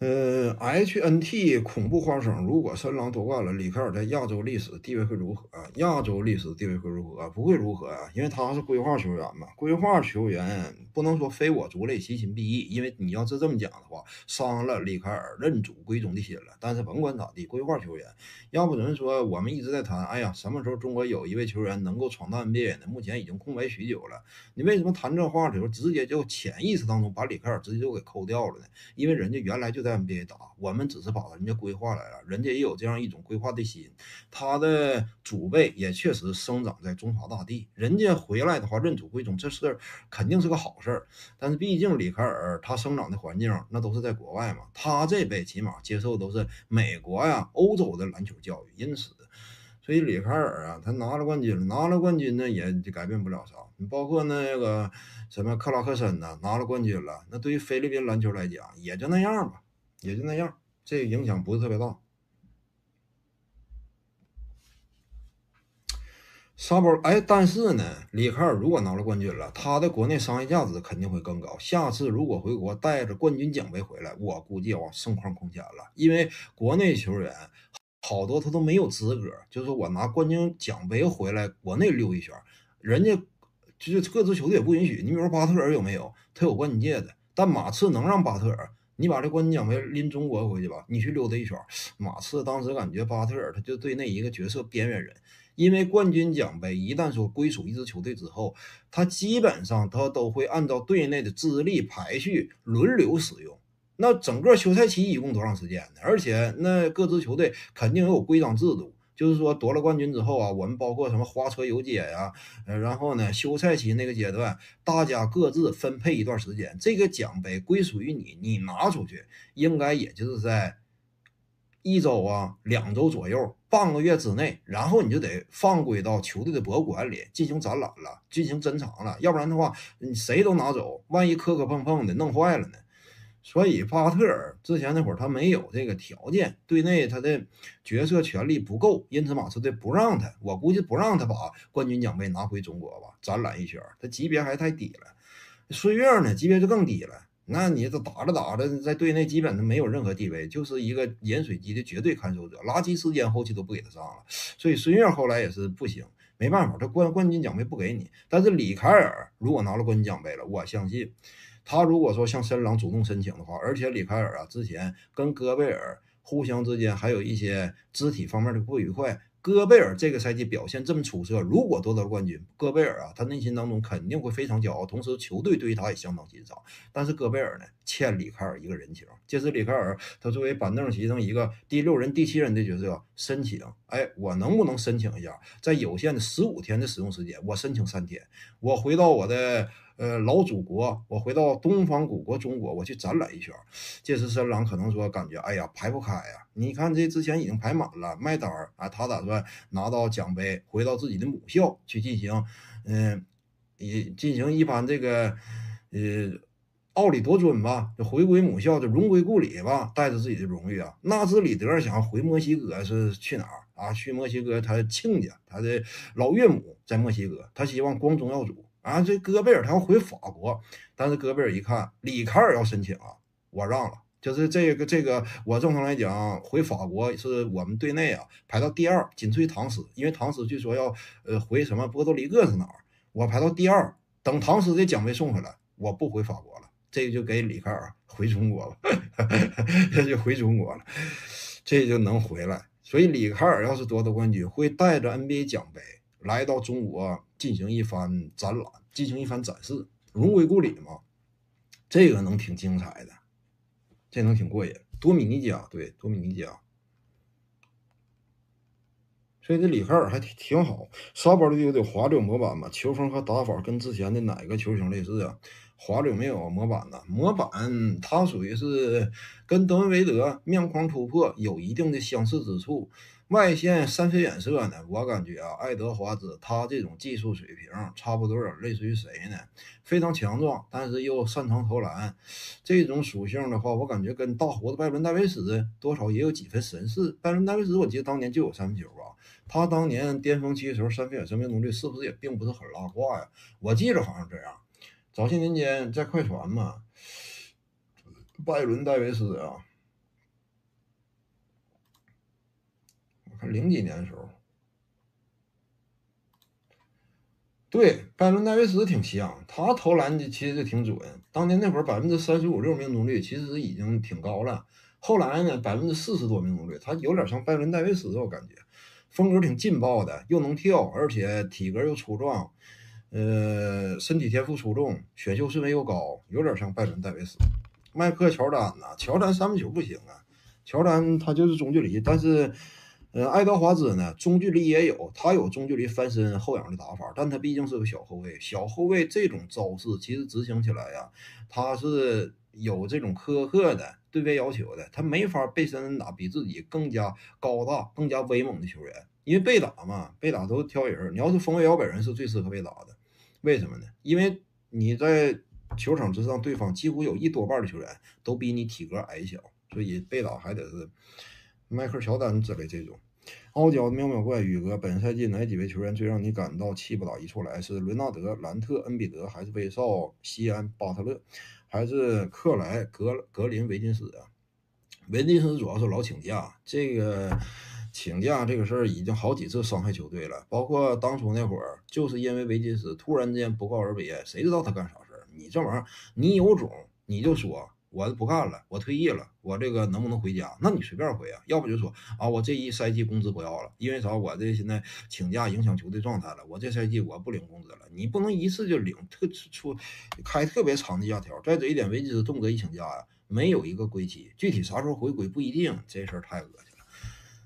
呃，HNT 恐怖花生，如果深狼夺冠了，里克尔在亚洲历史地位会如何？亚洲历史地位会如何？不会如何啊，因为他是规划球员嘛。规划球员不能说非我族类，其心必异。因为你要是这么讲的话，伤了里克尔认祖归宗的心了。但是甭管咋地，规划球员，要不人说我们一直在谈，哎呀，什么时候中国有一位球员能够闯荡 NBA 呢？目前已经空白许久了。你为什么谈这话的时候，直接就潜意识当中把里克尔直接就给抠掉了呢？因为人家原来就在。NBA 打，我们只是把人家规划来了，人家也有这样一种规划的心。他的祖辈也确实生长在中华大地，人家回来的话认祖归宗，这事肯定是个好事儿。但是毕竟里克尔他生长的环境那都是在国外嘛，他这辈起码接受都是美国呀、欧洲的篮球教育，因此，所以里克尔啊，他拿了冠军，拿了冠军呢也改变不了啥。你包括那个什么克拉克森呢，拿了冠军了，那对于菲律宾篮球来讲也就那样吧。也就那样，这个影响不是特别大。沙包哎，但是呢，里卡尔如果拿了冠军了，他的国内商业价值肯定会更高。下次如果回国带着冠军奖杯回来，我估计啊，盛况空前了。因为国内球员好多他都没有资格，就是我拿冠军奖杯回来国内溜一圈，人家就是各支球队也不允许。你比如说巴特尔有没有？他有冠军戒指，但马刺能让巴特尔。你把这冠军奖杯拎中国回去吧，你去溜达一圈。马刺当时感觉巴特尔他就对那一个角色边缘人，因为冠军奖杯一旦说归属一支球队之后，他基本上他都会按照队内的资历排序轮流使用。那整个休赛期一共多长时间呢？而且那各支球队肯定有规章制度。就是说夺了冠军之后啊，我们包括什么花车游街呀，呃，然后呢，休赛期那个阶段，大家各自分配一段时间，这个奖杯归属于你，你拿出去，应该也就是在一周啊，两周左右，半个月之内，然后你就得放归到球队的博物馆里进行展览了，进行珍藏了，要不然的话，你谁都拿走，万一磕磕碰碰的弄坏了呢？所以巴特尔之前那会儿他没有这个条件，队内他的决策权力不够，因此马刺队不让他，我估计不让他把冠军奖杯拿回中国吧，展览一圈，他级别还太低了。孙悦呢，级别就更低了，那你这打着打着，在队内基本都没有任何地位，就是一个饮水机的绝对看守者，垃圾时间后期都不给他上了，所以孙悦后来也是不行，没办法，他冠冠军奖杯不给你，但是李凯尔如果拿了冠军奖杯了，我相信。他如果说向森狼主动申请的话，而且里凯尔啊之前跟戈贝尔互相之间还有一些肢体方面的不愉快，戈贝尔这个赛季表现这么出色，如果夺得冠军，戈贝尔啊他内心当中肯定会非常骄傲，同时球队对于他也相当欣赏。但是戈贝尔呢欠里凯尔一个人情，这是里凯尔他作为板凳席上一个第六人、第七人的角色申请，哎，我能不能申请一下，在有限的十五天的使用时间，我申请三天，我回到我的。呃，老祖国，我回到东方古国中国，我去展览一圈。这时深狼可能说，感觉哎呀排不开呀。你看这之前已经排满了，卖单儿啊，他打算拿到奖杯，回到自己的母校去进行，嗯，一进行一番这个，呃，奥里夺尊吧，就回归母校，就荣归故里吧，带着自己的荣誉啊。纳兹里德想回墨西哥是去哪儿啊？去墨西哥，他亲家，他的老岳母在墨西哥，他希望光宗耀祖。啊，这戈贝尔他要回法国，但是戈贝尔一看里凯尔要申请啊，我让了。就是这个这个，我正常来讲回法国是我们队内啊排到第二，仅次于唐斯，因为唐斯据说要呃回什么波多黎各是哪儿，我排到第二。等唐斯的奖杯送回来，我不回法国了，这个就给里凯尔回中国了，这就回中国了，这就能回来。所以里凯尔要是夺得冠军，会带着 NBA 奖杯来到中国。进行一番展览，进行一番展示，荣归故里嘛，这个能挺精彩的，这能挺过瘾。多米尼加，对，多米尼加，所以这里克尔还挺挺好。沙包里有点滑溜模板嘛，球风和打法跟之前的哪个球星类似啊？滑溜没有模板呢？模板它属于是跟德文维德面框突破有一定的相似之处。外线三分远射呢？我感觉啊，爱德华兹他这种技术水平差不多类似于谁呢？非常强壮，但是又擅长投篮。这种属性的话，我感觉跟大胡子拜伦戴维斯多少也有几分神似。拜伦戴维斯我记得当年就有三分球啊？他当年巅峰期的时候，三分远射命中率是不是也并不是很拉胯呀？我记着好像这样。早些年间在快船嘛，拜伦戴维斯啊。零几年的时候，对拜伦戴维斯挺像，他投篮的其实挺准。当年那会儿百分之三十五六命中率其实已经挺高了。后来呢，百分之四十多命中率，他有点像拜伦戴维斯，我感觉风格挺劲爆的，又能跳，而且体格又粗壮，呃，身体天赋出众，选秀顺位又高，有点像拜伦戴维斯。迈克乔丹呐，乔丹三分球不行啊，乔丹他就是中距离，但是。呃，爱德华兹呢，中距离也有，他有中距离翻身后仰的打法，但他毕竟是个小后卫，小后卫这种招式其实执行起来呀，他是有这种苛刻的对位要求的，他没法背身打比自己更加高大、更加威猛的球员，因为被打嘛，被打都是挑人，你要是冯维尧本人是最适合被打的，为什么呢？因为你在球场之上，对方几乎有一多半的球员都比你体格矮小，所以被打还得是。迈克尔乔丹之类这种，傲娇的妙妙怪宇哥，本赛季哪几位球员最让你感到气不打一处来？是伦纳德、兰特、恩比德，还是威少、西安、巴特勒，还是克莱、格格林、维金斯啊？维金斯主要是老请假，这个请假这个事儿已经好几次伤害球队了，包括当初那会儿，就是因为维金斯突然间不告而别，谁知道他干啥事儿？你这玩意儿，你有种你就说。我不干了，我退役了，我这个能不能回家？那你随便回啊，要不就说啊，我这一赛季工资不要了，因为啥？我这现在请假影响球队状态了，我这赛季我不领工资了。你不能一次就领特出开特别长的假条。在这一点，维基斯动辄一请假呀，没有一个归期，具体啥时候回归不一定，这事儿太恶心。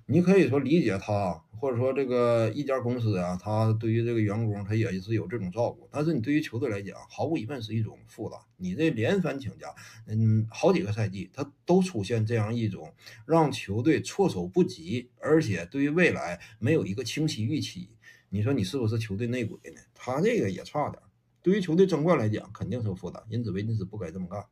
你可以说理解他，或者说这个一家公司啊，他对于这个员工他也是有这种照顾。但是你对于球队来讲，毫无疑问是一种负担。你这连番请假，嗯，好几个赛季，他都出现这样一种让球队措手不及，而且对于未来没有一个清晰预期。你说你是不是球队内鬼呢？他这个也差点。对于球队争冠来讲，肯定是有负担。因此，维金斯不该这么干。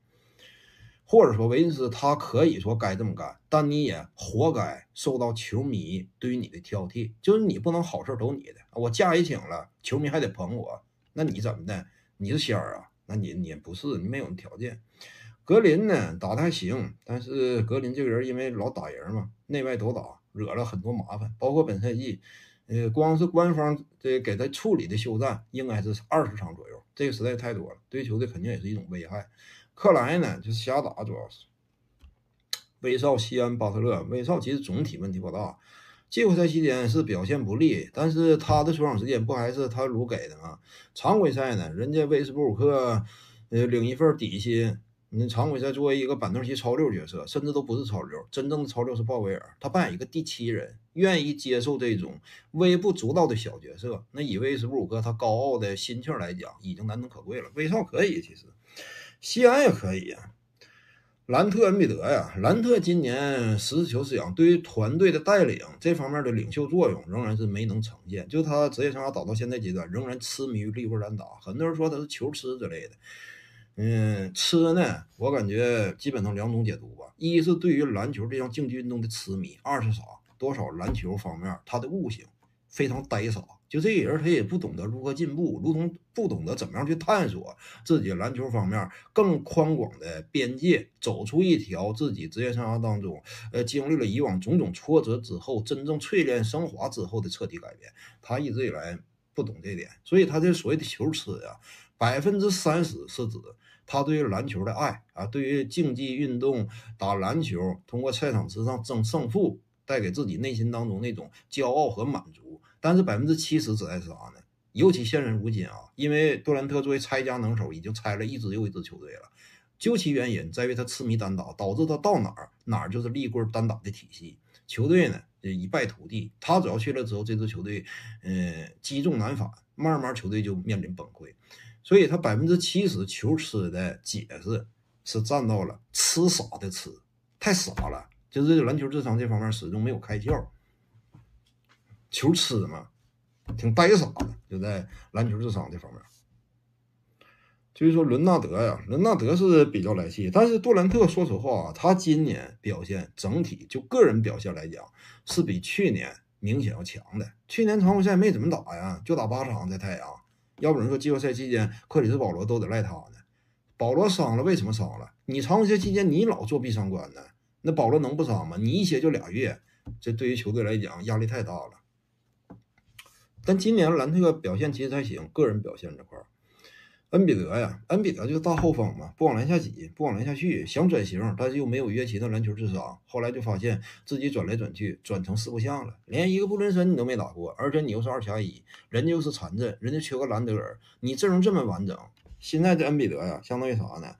或者说，维金斯他可以说该这么干，但你也活该受到球迷对于你的挑剔。就是你不能好事都你的，我假也请了，球迷还得捧我，那你怎么的？你是仙儿啊？那你你不是，你没有条件。格林呢打的还行，但是格林这个人因为老打人嘛，内外都打，惹了很多麻烦。包括本赛季，呃，光是官方这给他处理的休战应该是二十场左右，这个实在太多了，对球队肯定也是一种危害。克莱呢，就是瞎打，主要是威少、西安、巴特勒。威少其实总体问题不大，季后赛期间是表现不利，但是他的出场时间不还是他鲁给的吗？常规赛呢，人家威斯布鲁克呃领一份底薪，你常规赛作为一个板凳席超六角色，甚至都不是超六，真正的超六是鲍威尔，他扮演一个第七人，愿意接受这种微不足道的小角色。那以威斯布鲁克他高傲的心气来讲，已经难能可贵了。威少可以，其实。西安也可以呀，兰特恩比德呀，兰特今年实事求是讲，对于团队的带领这方面的领袖作用仍然是没能呈现。就他职业生涯打到现在阶段，仍然痴迷于立棍单打。很多人说他是球痴之类的，嗯，痴呢，我感觉基本上两种解读吧。一是对于篮球这项竞技运动的痴迷，二是啥？多少篮球方面他的悟性非常呆傻。就这个人，他也不懂得如何进步，如同不懂得怎么样去探索自己篮球方面更宽广的边界，走出一条自己职业生涯当中，呃，经历了以往种种挫折之后，真正淬炼升华之后的彻底改变。他一直以来不懂这点，所以他这所谓的球痴呀，百分之三十是指他对于篮球的爱啊，对于竞技运动打篮球，通过赛场之上争胜负，带给自己内心当中那种骄傲和满足。但是百分之七十指的是啥呢？尤其现如今啊，因为杜兰特作为拆家能手，已经拆了一支又一支球队了。究其原因，在于他痴迷单打，导致他到哪儿哪儿就是立棍单打的体系，球队呢一败涂地。他只要去了之后，这支球队嗯积重难返，慢慢球队就面临崩溃。所以他百分之七十球痴的解释是站到了痴傻的痴，太傻了，就是篮球智商这方面始终没有开窍。球痴嘛，挺呆傻的，就在篮球智商这方面。至于说伦纳德呀，伦纳德是比较来气，但是杜兰特说实话啊，他今年表现整体就个人表现来讲，是比去年明显要强的。去年常规赛没怎么打呀，就打八场在太阳，要不然说季后赛期间克里斯保罗都得赖他呢。保罗伤了，为什么伤了？你常规赛期间你老作弊伤关呢，那保罗能不伤吗？你一歇就俩月，这对于球队来讲压力太大了。但今年兰特表现其实还行，个人表现这块儿，恩比德呀，恩比德就是大后锋嘛，不往篮下挤，不往篮下去，想转型，但是又没有约奇的篮球智商，后来就发现自己转来转去，转成四不像了，连一个布伦森你都没打过，而且你又是二加一，人家又是残阵，人家缺个兰德尔，你阵容这么完整，现在这恩比德呀，相当于啥呢？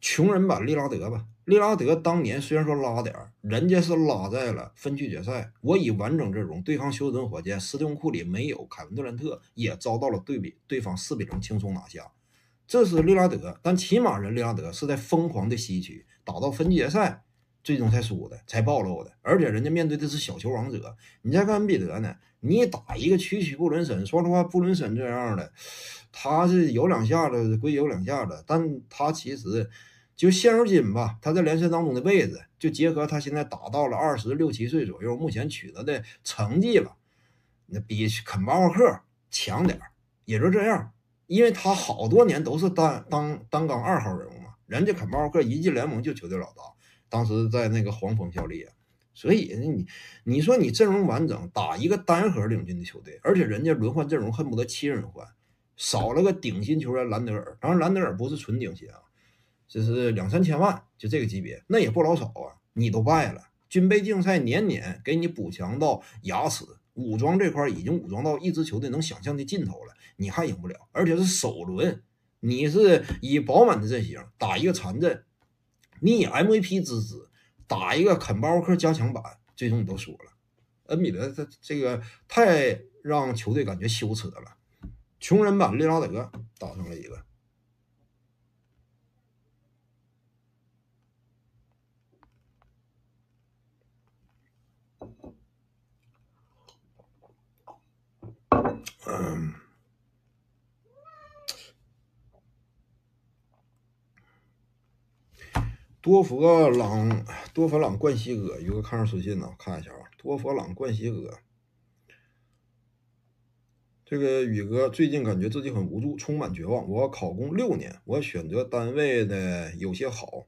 穷人版利拉德吧。利拉德当年虽然说拉点儿，人家是拉在了分区决赛。我以完整阵容对抗休斯顿火箭，斯蒂芬库里没有凯文杜兰特，也遭到了对比，对方四比零轻松拿下。这是利拉德，但起码人利拉德是在疯狂的吸取，打到分决赛，最终才输的，才暴露的。而且人家面对的是小球王者。你再看恩比德呢？你打一个区区布伦森，说实话，布伦森这样的，他是有两下子归有两下子，但他其实。就现如今吧，他在联赛当中的位置，就结合他现在达到了二十六七岁左右，目前取得的成绩了，那比肯巴沃克强点儿，也就这样。因为他好多年都是单当单刚二号人物嘛，人家肯巴沃克一进联盟就球队老大，当时在那个黄蜂效力啊，所以你你说你阵容完整，打一个单核领军的球队，而且人家轮换阵容恨不得七人换，少了个顶薪球员兰德尔，当然兰德尔不是纯顶薪啊。这是两三千万，就这个级别，那也不老少啊。你都败了，军备竞赛年年给你补强到牙齿，武装这块已经武装到一支球队能想象的尽头了，你还赢不了。而且是首轮，你是以饱满的阵型打一个残阵，你以 MVP 资质打一个肯巴沃克加强版，最终你都输了。恩比德他这个太让球队感觉羞耻了，穷人版利拉德打上了一个。嗯，多佛朗多佛朗冠希哥有个看上私信呢，看一下啊。多佛朗冠希哥，这个宇哥最近感觉自己很无助，充满绝望。我考公六年，我选择单位的有些好。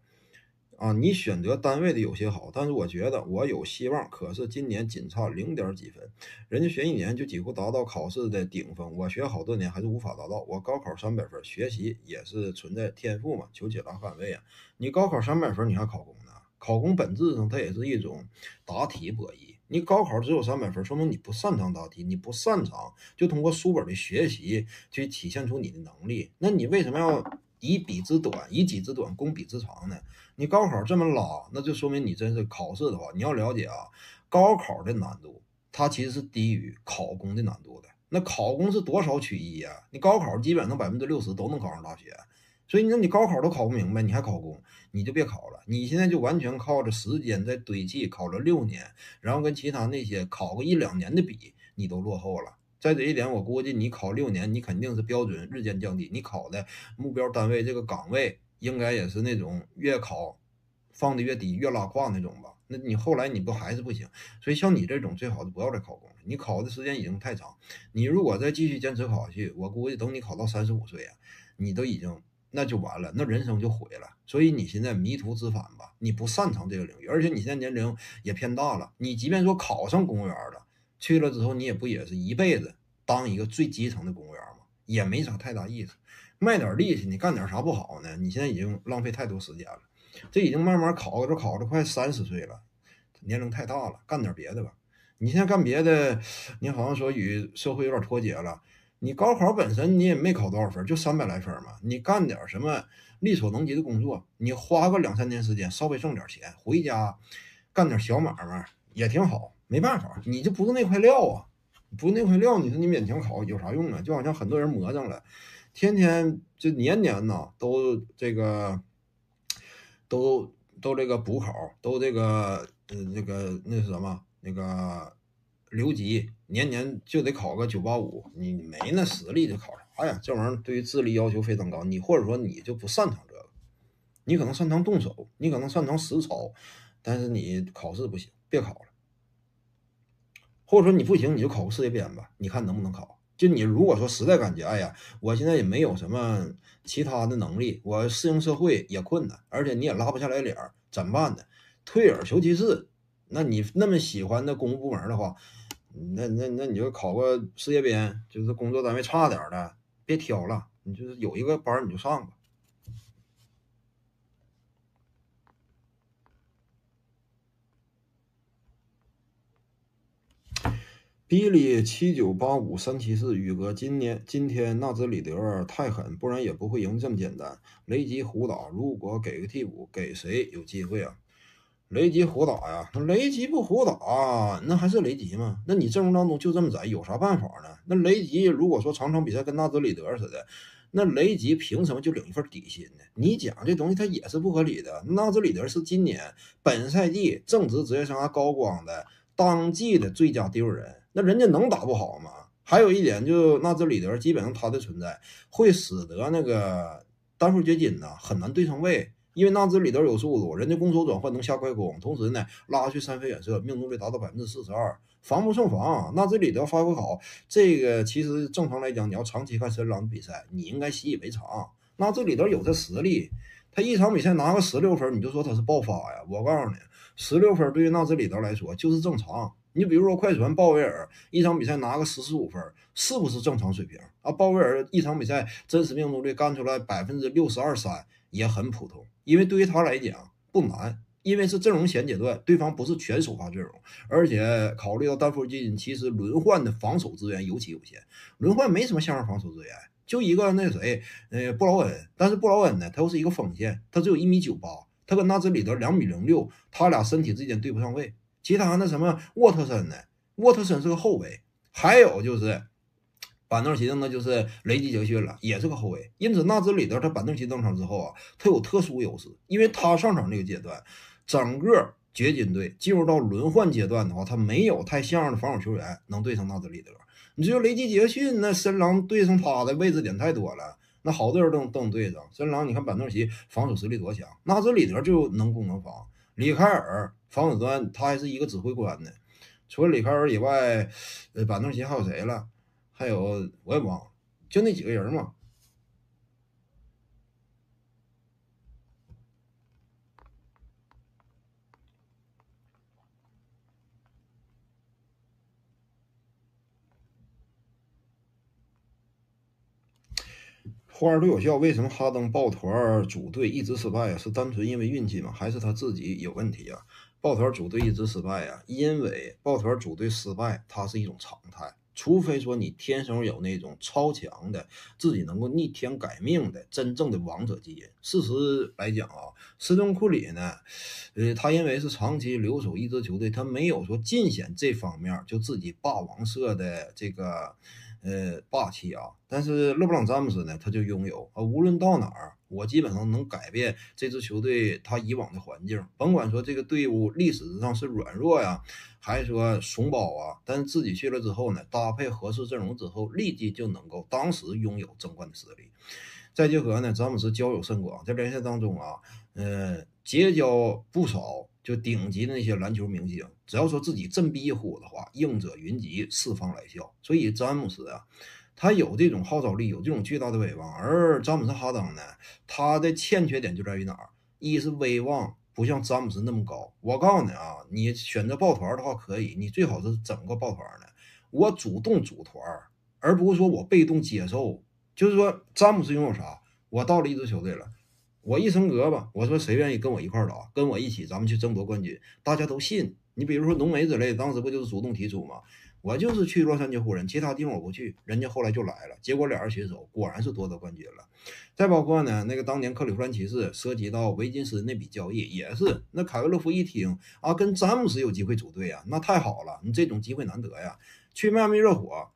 啊，你选择单位的有些好，但是我觉得我有希望。可是今年仅差零点几分，人家学一年就几乎达到考试的顶峰，我学好多年还是无法达到。我高考三百分，学习也是存在天赋嘛，求解答反位啊！你高考三百分，你还考公呢？考公本质上它也是一种答题博弈。你高考只有三百分，说明你不擅长答题，你不擅长就通过书本的学习去体现出你的能力。那你为什么要？以彼之短，以己之短攻彼之长呢？你高考这么拉，那就说明你真是考试的话，你要了解啊，高考的难度它其实是低于考公的难度的。那考公是多少取一啊？你高考基本上百分之六十都能考上大学，所以那你高考都考不明白，你还考公，你就别考了。你现在就完全靠着时间在堆砌，考了六年，然后跟其他那些考个一两年的比，你都落后了。在这一点，我估计你考六年，你肯定是标准日渐降低。你考的目标单位这个岗位，应该也是那种越考放的越低，越拉胯那种吧？那你后来你不还是不行？所以像你这种，最好是不要再考公了。你考的时间已经太长，你如果再继续坚持考下去，我估计等你考到三十五岁啊，你都已经那就完了，那人生就毁了。所以你现在迷途知返吧，你不擅长这个领域，而且你现在年龄也偏大了。你即便说考上公务员了。去了之后，你也不也是一辈子当一个最基层的公务员吗？也没啥太大意思。卖点力气，你干点啥不好呢？你现在已经浪费太多时间了。这已经慢慢考着考着快三十岁了，年龄太大了，干点别的吧。你现在干别的，你好像说与社会有点脱节了。你高考本身你也没考多少分，就三百来分嘛。你干点什么力所能及的工作，你花个两三年时间，稍微挣点钱，回家干点小买卖也挺好。没办法，你就不是那块料啊，不是那块料，你说你勉强考有啥用啊？就好像很多人魔怔了，天天就年年呐都这个，都都这个补考，都这个呃那个那什么那个留级，年年就得考个九八五，你没那实力就考啥呀？这玩意儿对于智力要求非常高，你或者说你就不擅长这个，你可能擅长动手，你可能擅长实操，但是你考试不行，别考了。或者说你不行，你就考个事业编吧，你看能不能考？就你如果说实在感觉，哎呀，我现在也没有什么其他的能力，我适应社会也困难，而且你也拉不下来脸儿，怎么办呢？退而求其次。那你那么喜欢的公务部门的话，那那那你就考个事业编，就是工作单位差点的，别挑了，你就是有一个班你就上吧。比利七九八五三七四，宇哥，今年今天纳兹里德太狠，不然也不会赢这么简单。雷吉胡打，如果给个替补，给谁有机会啊？雷吉胡打呀，那雷吉不胡打，那还是雷吉吗？那你阵容当中就这么窄，有啥办法呢？那雷吉如果说场场比赛跟纳兹里德似的，那雷吉凭什么就领一份底薪呢？你讲这东西它也是不合理的。纳兹里德是今年本赛季正值职业生涯高光的当季的最佳第六人。那人家能打不好吗？还有一点，就纳兹里德，基本上他的存在会使得那个单数掘金呢很难对上位，因为纳兹里德有速度，人家攻守转换能下快攻，同时呢拉去三分远射命中率达到百分之四十二，防不胜防。纳兹里德发挥好，这个其实正常来讲，你要长期看森林狼的比赛，你应该习以为常。纳兹里德有这实力，他一场比赛拿个十六分，你就说他是爆发呀？我告诉你，十六分对于纳兹里德来说就是正常。你比如说，快船鲍威尔一场比赛拿个十四五分，是不是正常水平啊？鲍威尔一场比赛真实命中率干出来百分之六十二三，也很普通。因为对于他来讲不难，因为是阵容前阶段，对方不是全首发阵容，而且考虑到丹佛基金其实轮换的防守资源尤其有限，轮换没什么相应防守资源，就一个那谁，呃，布劳恩。但是布劳恩呢，他又是一个锋线，他只有一米九八，他跟纳兹里德两米零六，他俩身体之间对不上位。其他那什么沃特森呢？沃特森是个后卫，还有就是板凳席的那就是雷吉杰逊了，也是个后卫。因此纳兹里德他板凳席登场之后啊，他有特殊优势，因为他上场这个阶段，整个掘金队进入到轮换阶段的话，他没有太像样的防守球员能对上纳兹里德。你说雷吉杰逊那深狼对上他的位置点太多了，那好多人都能都能对上深狼。你看板凳席防守实力多强，纳兹里德就能攻能防。里凯尔防守端他还是一个指挥官呢。除了里凯尔以外，呃，板凳席还有谁了？还有我也忘了，就那几个人嘛。花儿队有效，为什么哈登抱团组队一直失败啊？是单纯因为运气吗？还是他自己有问题呀？抱团组队一直失败呀？因为抱团组队失败，它是一种常态。除非说你天生有那种超强的、自己能够逆天改命的真正的王者基因。事实来讲啊，斯通库里呢，呃，他因为是长期留守一支球队，他没有说尽显这方面就自己霸王色的这个。呃，霸气啊！但是勒布朗詹姆斯呢，他就拥有啊，无论到哪儿，我基本上能改变这支球队他以往的环境。甭管说这个队伍历史上是软弱呀，还是说怂包啊，但是自己去了之后呢，搭配合适阵容之后，立即就能够当时拥有争冠的实力。再结合呢，詹姆斯交友甚广，在联赛当中啊，呃，结交不少。就顶级的那些篮球明星，只要说自己振臂一呼的话，应者云集，四方来效。所以詹姆斯啊，他有这种号召力，有这种巨大的威望。而詹姆斯哈登呢，他的欠缺点就在于哪儿？一是威望不像詹姆斯那么高。我告诉你啊，你选择抱团的话可以，你最好是整个抱团的。我主动组团，而不是说我被动接受。就是说，詹姆斯拥有啥？我到了一支球队了。我一升格吧，我说谁愿意跟我一块打，跟我一起，咱们去争夺冠军，大家都信。你比如说浓眉之类，当时不就是主动提出吗？我就是去洛杉矶湖人，其他地方我不去。人家后来就来了，结果俩人携手，果然是夺得冠军了。再包括呢，那个当年克利夫兰骑士涉及到维金斯那笔交易，也是那凯文勒夫一听啊，跟詹姆斯有机会组队啊，那太好了，你这种机会难得呀，去迈阿密热火。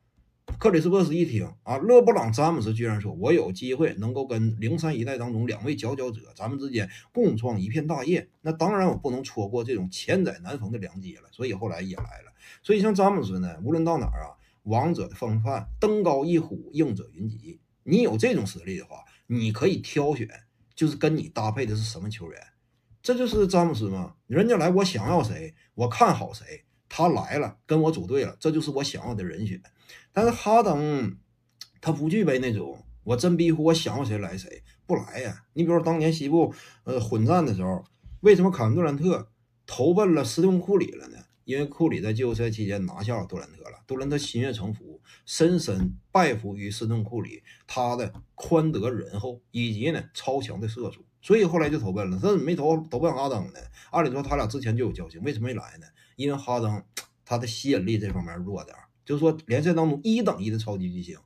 克里斯波斯一听啊，勒布朗詹姆斯居然说：“我有机会能够跟零三一代当中两位佼佼者，咱们之间共创一片大业。那当然我不能错过这种千载难逢的良机了。所以后来也来了。所以像詹姆斯呢，无论到哪儿啊，王者的风范，登高一呼，应者云集。你有这种实力的话，你可以挑选，就是跟你搭配的是什么球员。这就是詹姆斯嘛，人家来，我想要谁，我看好谁。”他来了，跟我组队了，这就是我想要的人选。但是哈登他不具备那种我真逼呼，我想要谁来谁不来呀？你比如当年西部呃混战的时候，为什么凯文杜兰特投奔了斯通库里了呢？因为库里在季后赛期间拿下了杜兰特了，杜兰特心悦诚服，深深拜服于斯通库里他的宽德仁厚以及呢超强的射术，所以后来就投奔了。他怎么没投投奔哈登呢？按理说他俩之前就有交情，为什么没来呢？因为哈登他的吸引力这方面弱点，就是说联赛当中一等一的超级巨星，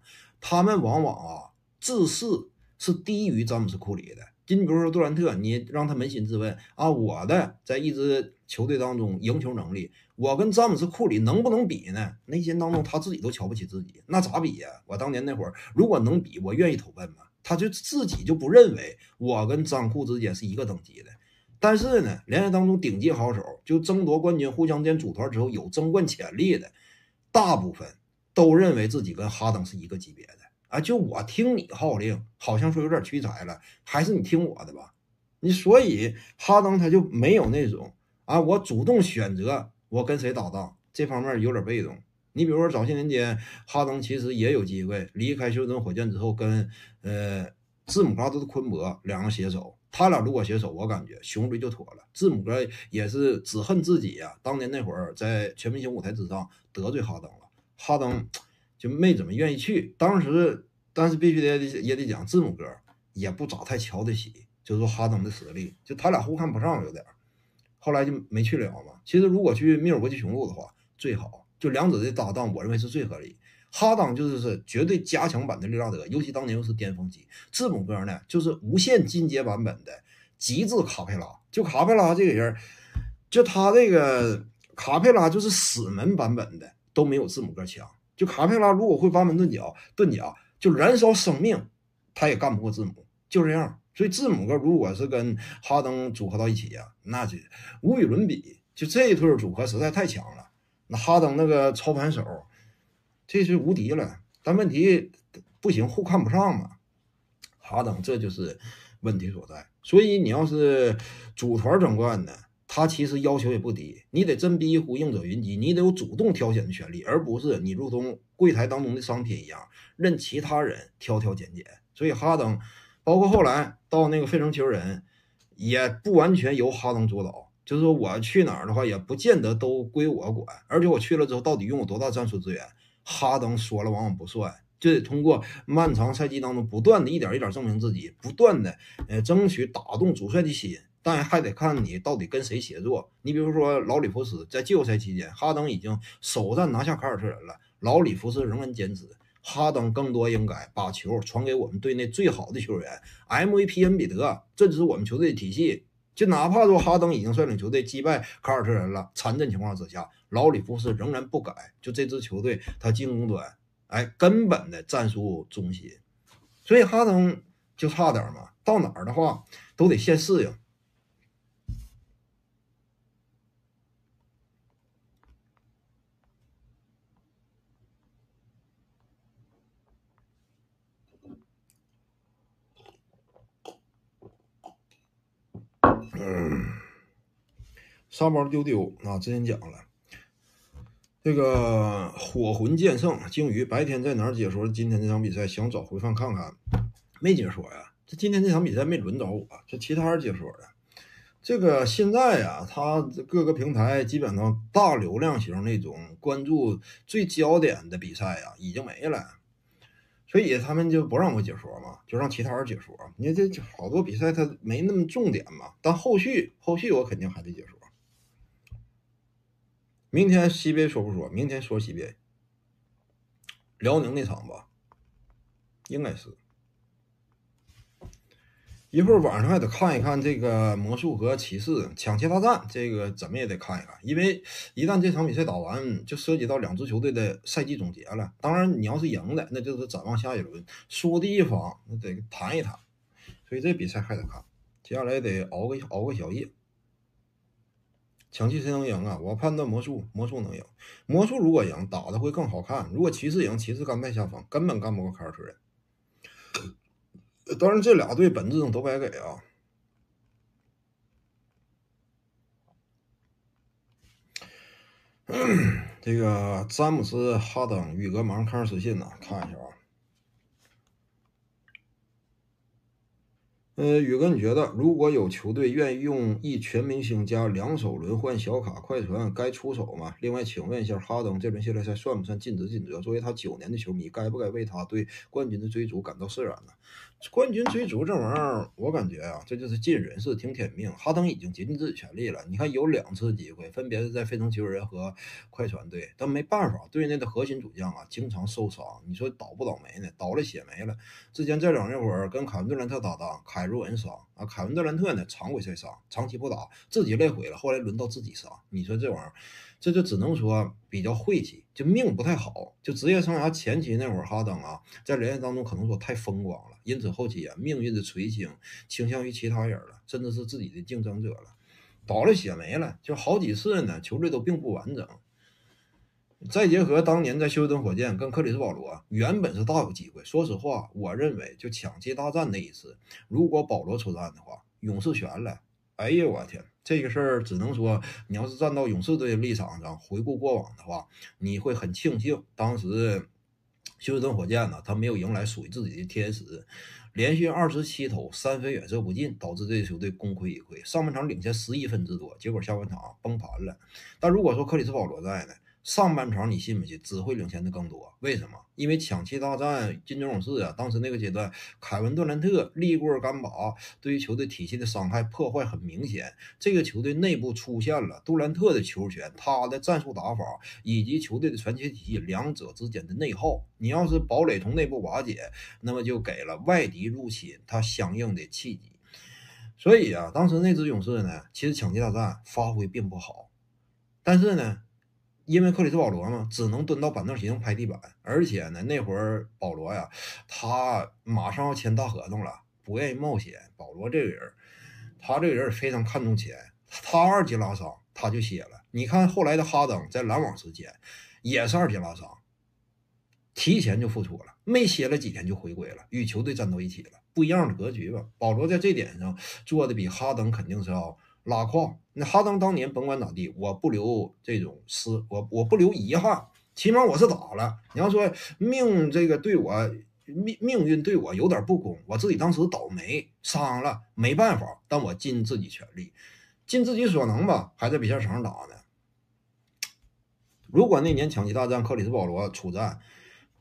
他们往往啊自视是低于詹姆斯库里的。就你比如说杜兰特，你让他扪心自问啊，我的在一支球队当中赢球能力，我跟詹姆斯库里能不能比呢？内心当中他自己都瞧不起自己，那咋比呀？我当年那会儿如果能比，我愿意投奔吗？他就自己就不认为我跟张库之间是一个等级的。但是呢，联赛当中顶级好手就争夺冠军、互相间组团之后有争冠潜力的，大部分都认为自己跟哈登是一个级别的啊。就我听你号令，好像说有点屈才了，还是你听我的吧。你所以哈登他就没有那种啊，我主动选择我跟谁搭档这方面有点被动。你比如说早些年间，哈登其实也有机会离开休斯顿火箭之后，跟呃字母哥的昆博两个携手。他俩如果携手，我感觉雄队就妥了。字母哥也是只恨自己呀，当年那会儿在全明星舞台之上得罪哈登了，哈登就没怎么愿意去。当时，但是必须得也得讲，字母哥也不咋太瞧得起，就是说哈登的实力，就他俩互看不上有点后来就没去了嘛。其实如果去密尔沃基雄鹿的话，最好就两者的搭档，我认为是最合理。哈登就是是绝对加强版的利拉德，尤其当年又是巅峰期。字母哥呢，就是无限进阶版本的极致卡佩拉。就卡佩拉这个人，就他这个卡佩拉就是死门版本的都没有字母哥强。就卡佩拉如果会八门遁甲，遁甲就燃烧生命，他也干不过字母，就这样。所以字母哥如果是跟哈登组合到一起呀，那就无与伦比。就这一对组合实在太强了。那哈登那个操盘手，这是无敌了。但问题不行，互看不上嘛。哈登这就是问题所在。所以你要是组团争冠呢，他其实要求也不低，你得振臂一呼应者云集，你得有主动挑选的权利，而不是你如同柜台当中的商品一样，任其他人挑挑拣拣。所以哈登。包括后来到那个费城球人，也不完全由哈登主导，就是说我去哪儿的话，也不见得都归我管。而且我去了之后，到底拥有多大战术资源，哈登说了往往不算，就得通过漫长赛季当中不断的一点一点证明自己，不断的呃争取打动主帅的心。但还得看你到底跟谁协作。你比如说老里弗斯，在季后赛期间，哈登已经首战拿下凯尔特人了，老里弗斯仍然坚持。哈登更多应该把球传给我们队内最好的球员 MVP 恩比德，这只是我们球队的体系。就哪怕说哈登已经率领球队击败凯尔特人了，残阵情况之下，老里弗斯仍然不改。就这支球队，他进攻端，哎，根本的战术中心。所以哈登就差点嘛，到哪儿的话都得先适应。嗯，沙包丢丢啊！之前讲了，这个火魂剑圣鲸鱼白天在哪儿解说今天这场比赛？想找回放看看，没解说呀。这今天这场比赛没轮着我，这其他人解说的。这个现在呀，他各个平台基本上大流量型那种关注最焦点的比赛呀，已经没了。所以他们就不让我解说嘛，就让其他人解说。你看这好多比赛他没那么重点嘛，但后续后续我肯定还得解说。明天西边说不说？明天说西边，辽宁那场吧，应该是。一会儿晚上还得看一看这个魔术和骑士抢七大战，这个怎么也得看一看，因为一旦这场比赛打完，就涉及到两支球队的赛季总结了。当然，你要是赢的，那就是展望下一轮；输的一方，那得谈一谈。所以这比赛还得看，接下来得熬个熬个小夜。抢七谁能赢啊？我判断魔术，魔术能赢。魔术如果赢，打的会更好看；如果骑士赢，骑士甘拜下风，根本干不过凯尔特人。当然，这俩队本质上都白给啊。这个詹姆斯、哈登、宇哥马上开始私信呢，看一下啊。呃，宇哥，你觉得如果有球队愿意用一全明星加两手轮换小卡快船，该出手吗？另外，请问一下，哈登这轮系列赛算不算尽职尽责？作为他九年的球迷，该不该为他对冠军的追逐感到释然呢？冠军追逐这玩意儿，我感觉啊，这就是尽人事听天命。哈登已经竭尽自己全力了。你看，有两次机会，分别是在费城球人和快船队，但没办法，队内的核心主将啊，经常受伤。你说倒不倒霉呢？倒了血霉了。之前在冷那会儿，跟凯文杜兰特搭档，凯如恩伤啊，凯文杜兰特呢，常规赛伤，长期不打，自己累毁了。后来轮到自己伤，你说这玩意儿？这就只能说比较晦气，就命不太好。就职业生涯前期那会儿，哈登啊，在联赛当中可能说太风光了，因此后期啊，命运的垂青倾向于其他人了，甚至是自己的竞争者了，倒了血霉了，就好几次呢，球队都并不完整。再结合当年在休斯顿火箭跟克里斯保罗，原本是大有机会。说实话，我认为就抢七大战那一次，如果保罗出战的话，勇士悬了。哎呀，我天！这个事儿只能说，你要是站到勇士队的立场上回顾过往的话，你会很庆幸当时休斯顿火箭呢，他没有迎来属于自己的天使，连续二十七投三分远射不进，导致这支球队功亏一篑。上半场领先十一分之多，结果下半场崩盘了。但如果说克里斯保罗在呢？上半场你信不信只会领先的更多？为什么？因为抢七大战金州勇士啊，当时那个阶段，凯文杜兰特立棍干拔，对于球队体系的伤害破坏很明显。这个球队内部出现了杜兰特的球权、他的战术打法以及球队的传奇体系两者之间的内耗。你要是堡垒从内部瓦解，那么就给了外敌入侵他相应的契机。所以啊，当时那支勇士呢，其实抢七大战发挥并不好。但是呢，因为克里斯保罗嘛，只能蹲到板凳席上拍地板，而且呢，那会儿保罗呀，他马上要签大合同了，不愿意冒险。保罗这个人，他这个人非常看重钱，他二级拉伤他就歇了。你看后来的哈登在篮网时间也是二级拉伤，提前就复出了，没歇了几天就回归了，与球队站到一起了，不一样的格局吧。保罗在这点上做的比哈登肯定是要。拉胯，那哈登当年甭管咋地，我不留这种失，我我不留遗憾，起码我是打了。你要说命这个对我命命运对我有点不公，我自己当时倒霉伤了，没办法，但我尽自己全力，尽自己所能吧，还在比赛场上打呢。如果那年抢七大战克里斯保罗出战。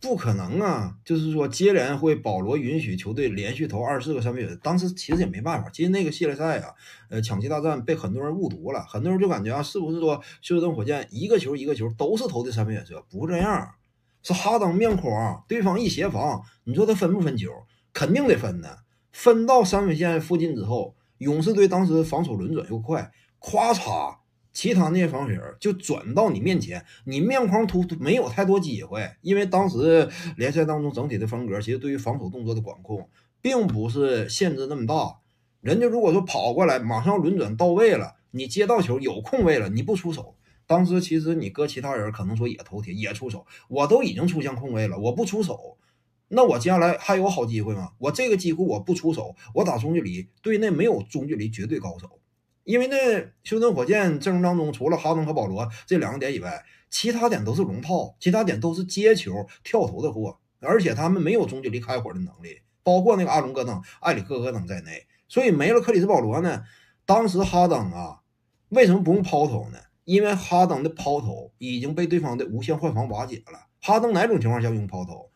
不可能啊！就是说，接连会保罗允许球队连续投二十四个三分球，当时其实也没办法。其实那个系列赛啊，呃，抢七大战被很多人误读了，很多人就感觉啊，是不是说休斯顿火箭一个球一个球都是投的三分远射？不这样，是哈登面框，对方一协防，你说他分不分球？肯定得分的。分到三分线附近之后，勇士队当时防守轮转又快，咵嚓。其他那些防守人就转到你面前，你面框突没有太多机会，因为当时联赛当中整体的风格其实对于防守动作的管控并不是限制那么大。人家如果说跑过来马上轮转到位了，你接到球有空位了，你不出手，当时其实你搁其他人可能说也头铁也出手，我都已经出现空位了，我不出手，那我接下来还有好机会吗？我这个机会我不出手，我打中距离，队内没有中距离绝对高手。因为那休斯顿火箭阵容当中，除了哈登和保罗这两个点以外，其他点都是龙套，其他点都是接球跳投的货，而且他们没有中距离开火的能力，包括那个阿隆戈登、埃里克戈登在内。所以没了克里斯保罗呢，当时哈登啊，为什么不用抛投呢？因为哈登的抛投已经被对方的无限换防瓦解了。哈登哪种情况下用抛投？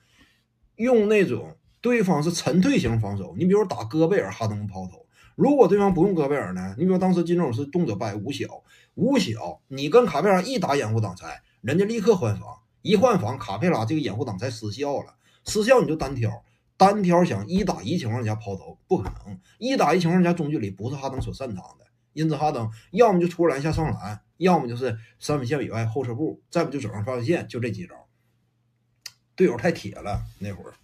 用那种对方是沉退型防守，你比如打戈贝尔，哈登抛投。如果对方不用戈贝尔呢？你比如当时金州勇士动辄掰五小，五小，你跟卡佩拉一打掩护挡拆，人家立刻换防，一换防，卡佩拉这个掩护挡拆失效了，失效你就单挑，单挑想一打一情况下抛投不可能，一打一情况下中距离不是哈登所擅长的，因此哈登要么就出篮下上篮，要么就是三分线以外后撤步，再不就走上发球线，就这几招，队友太铁了那会儿。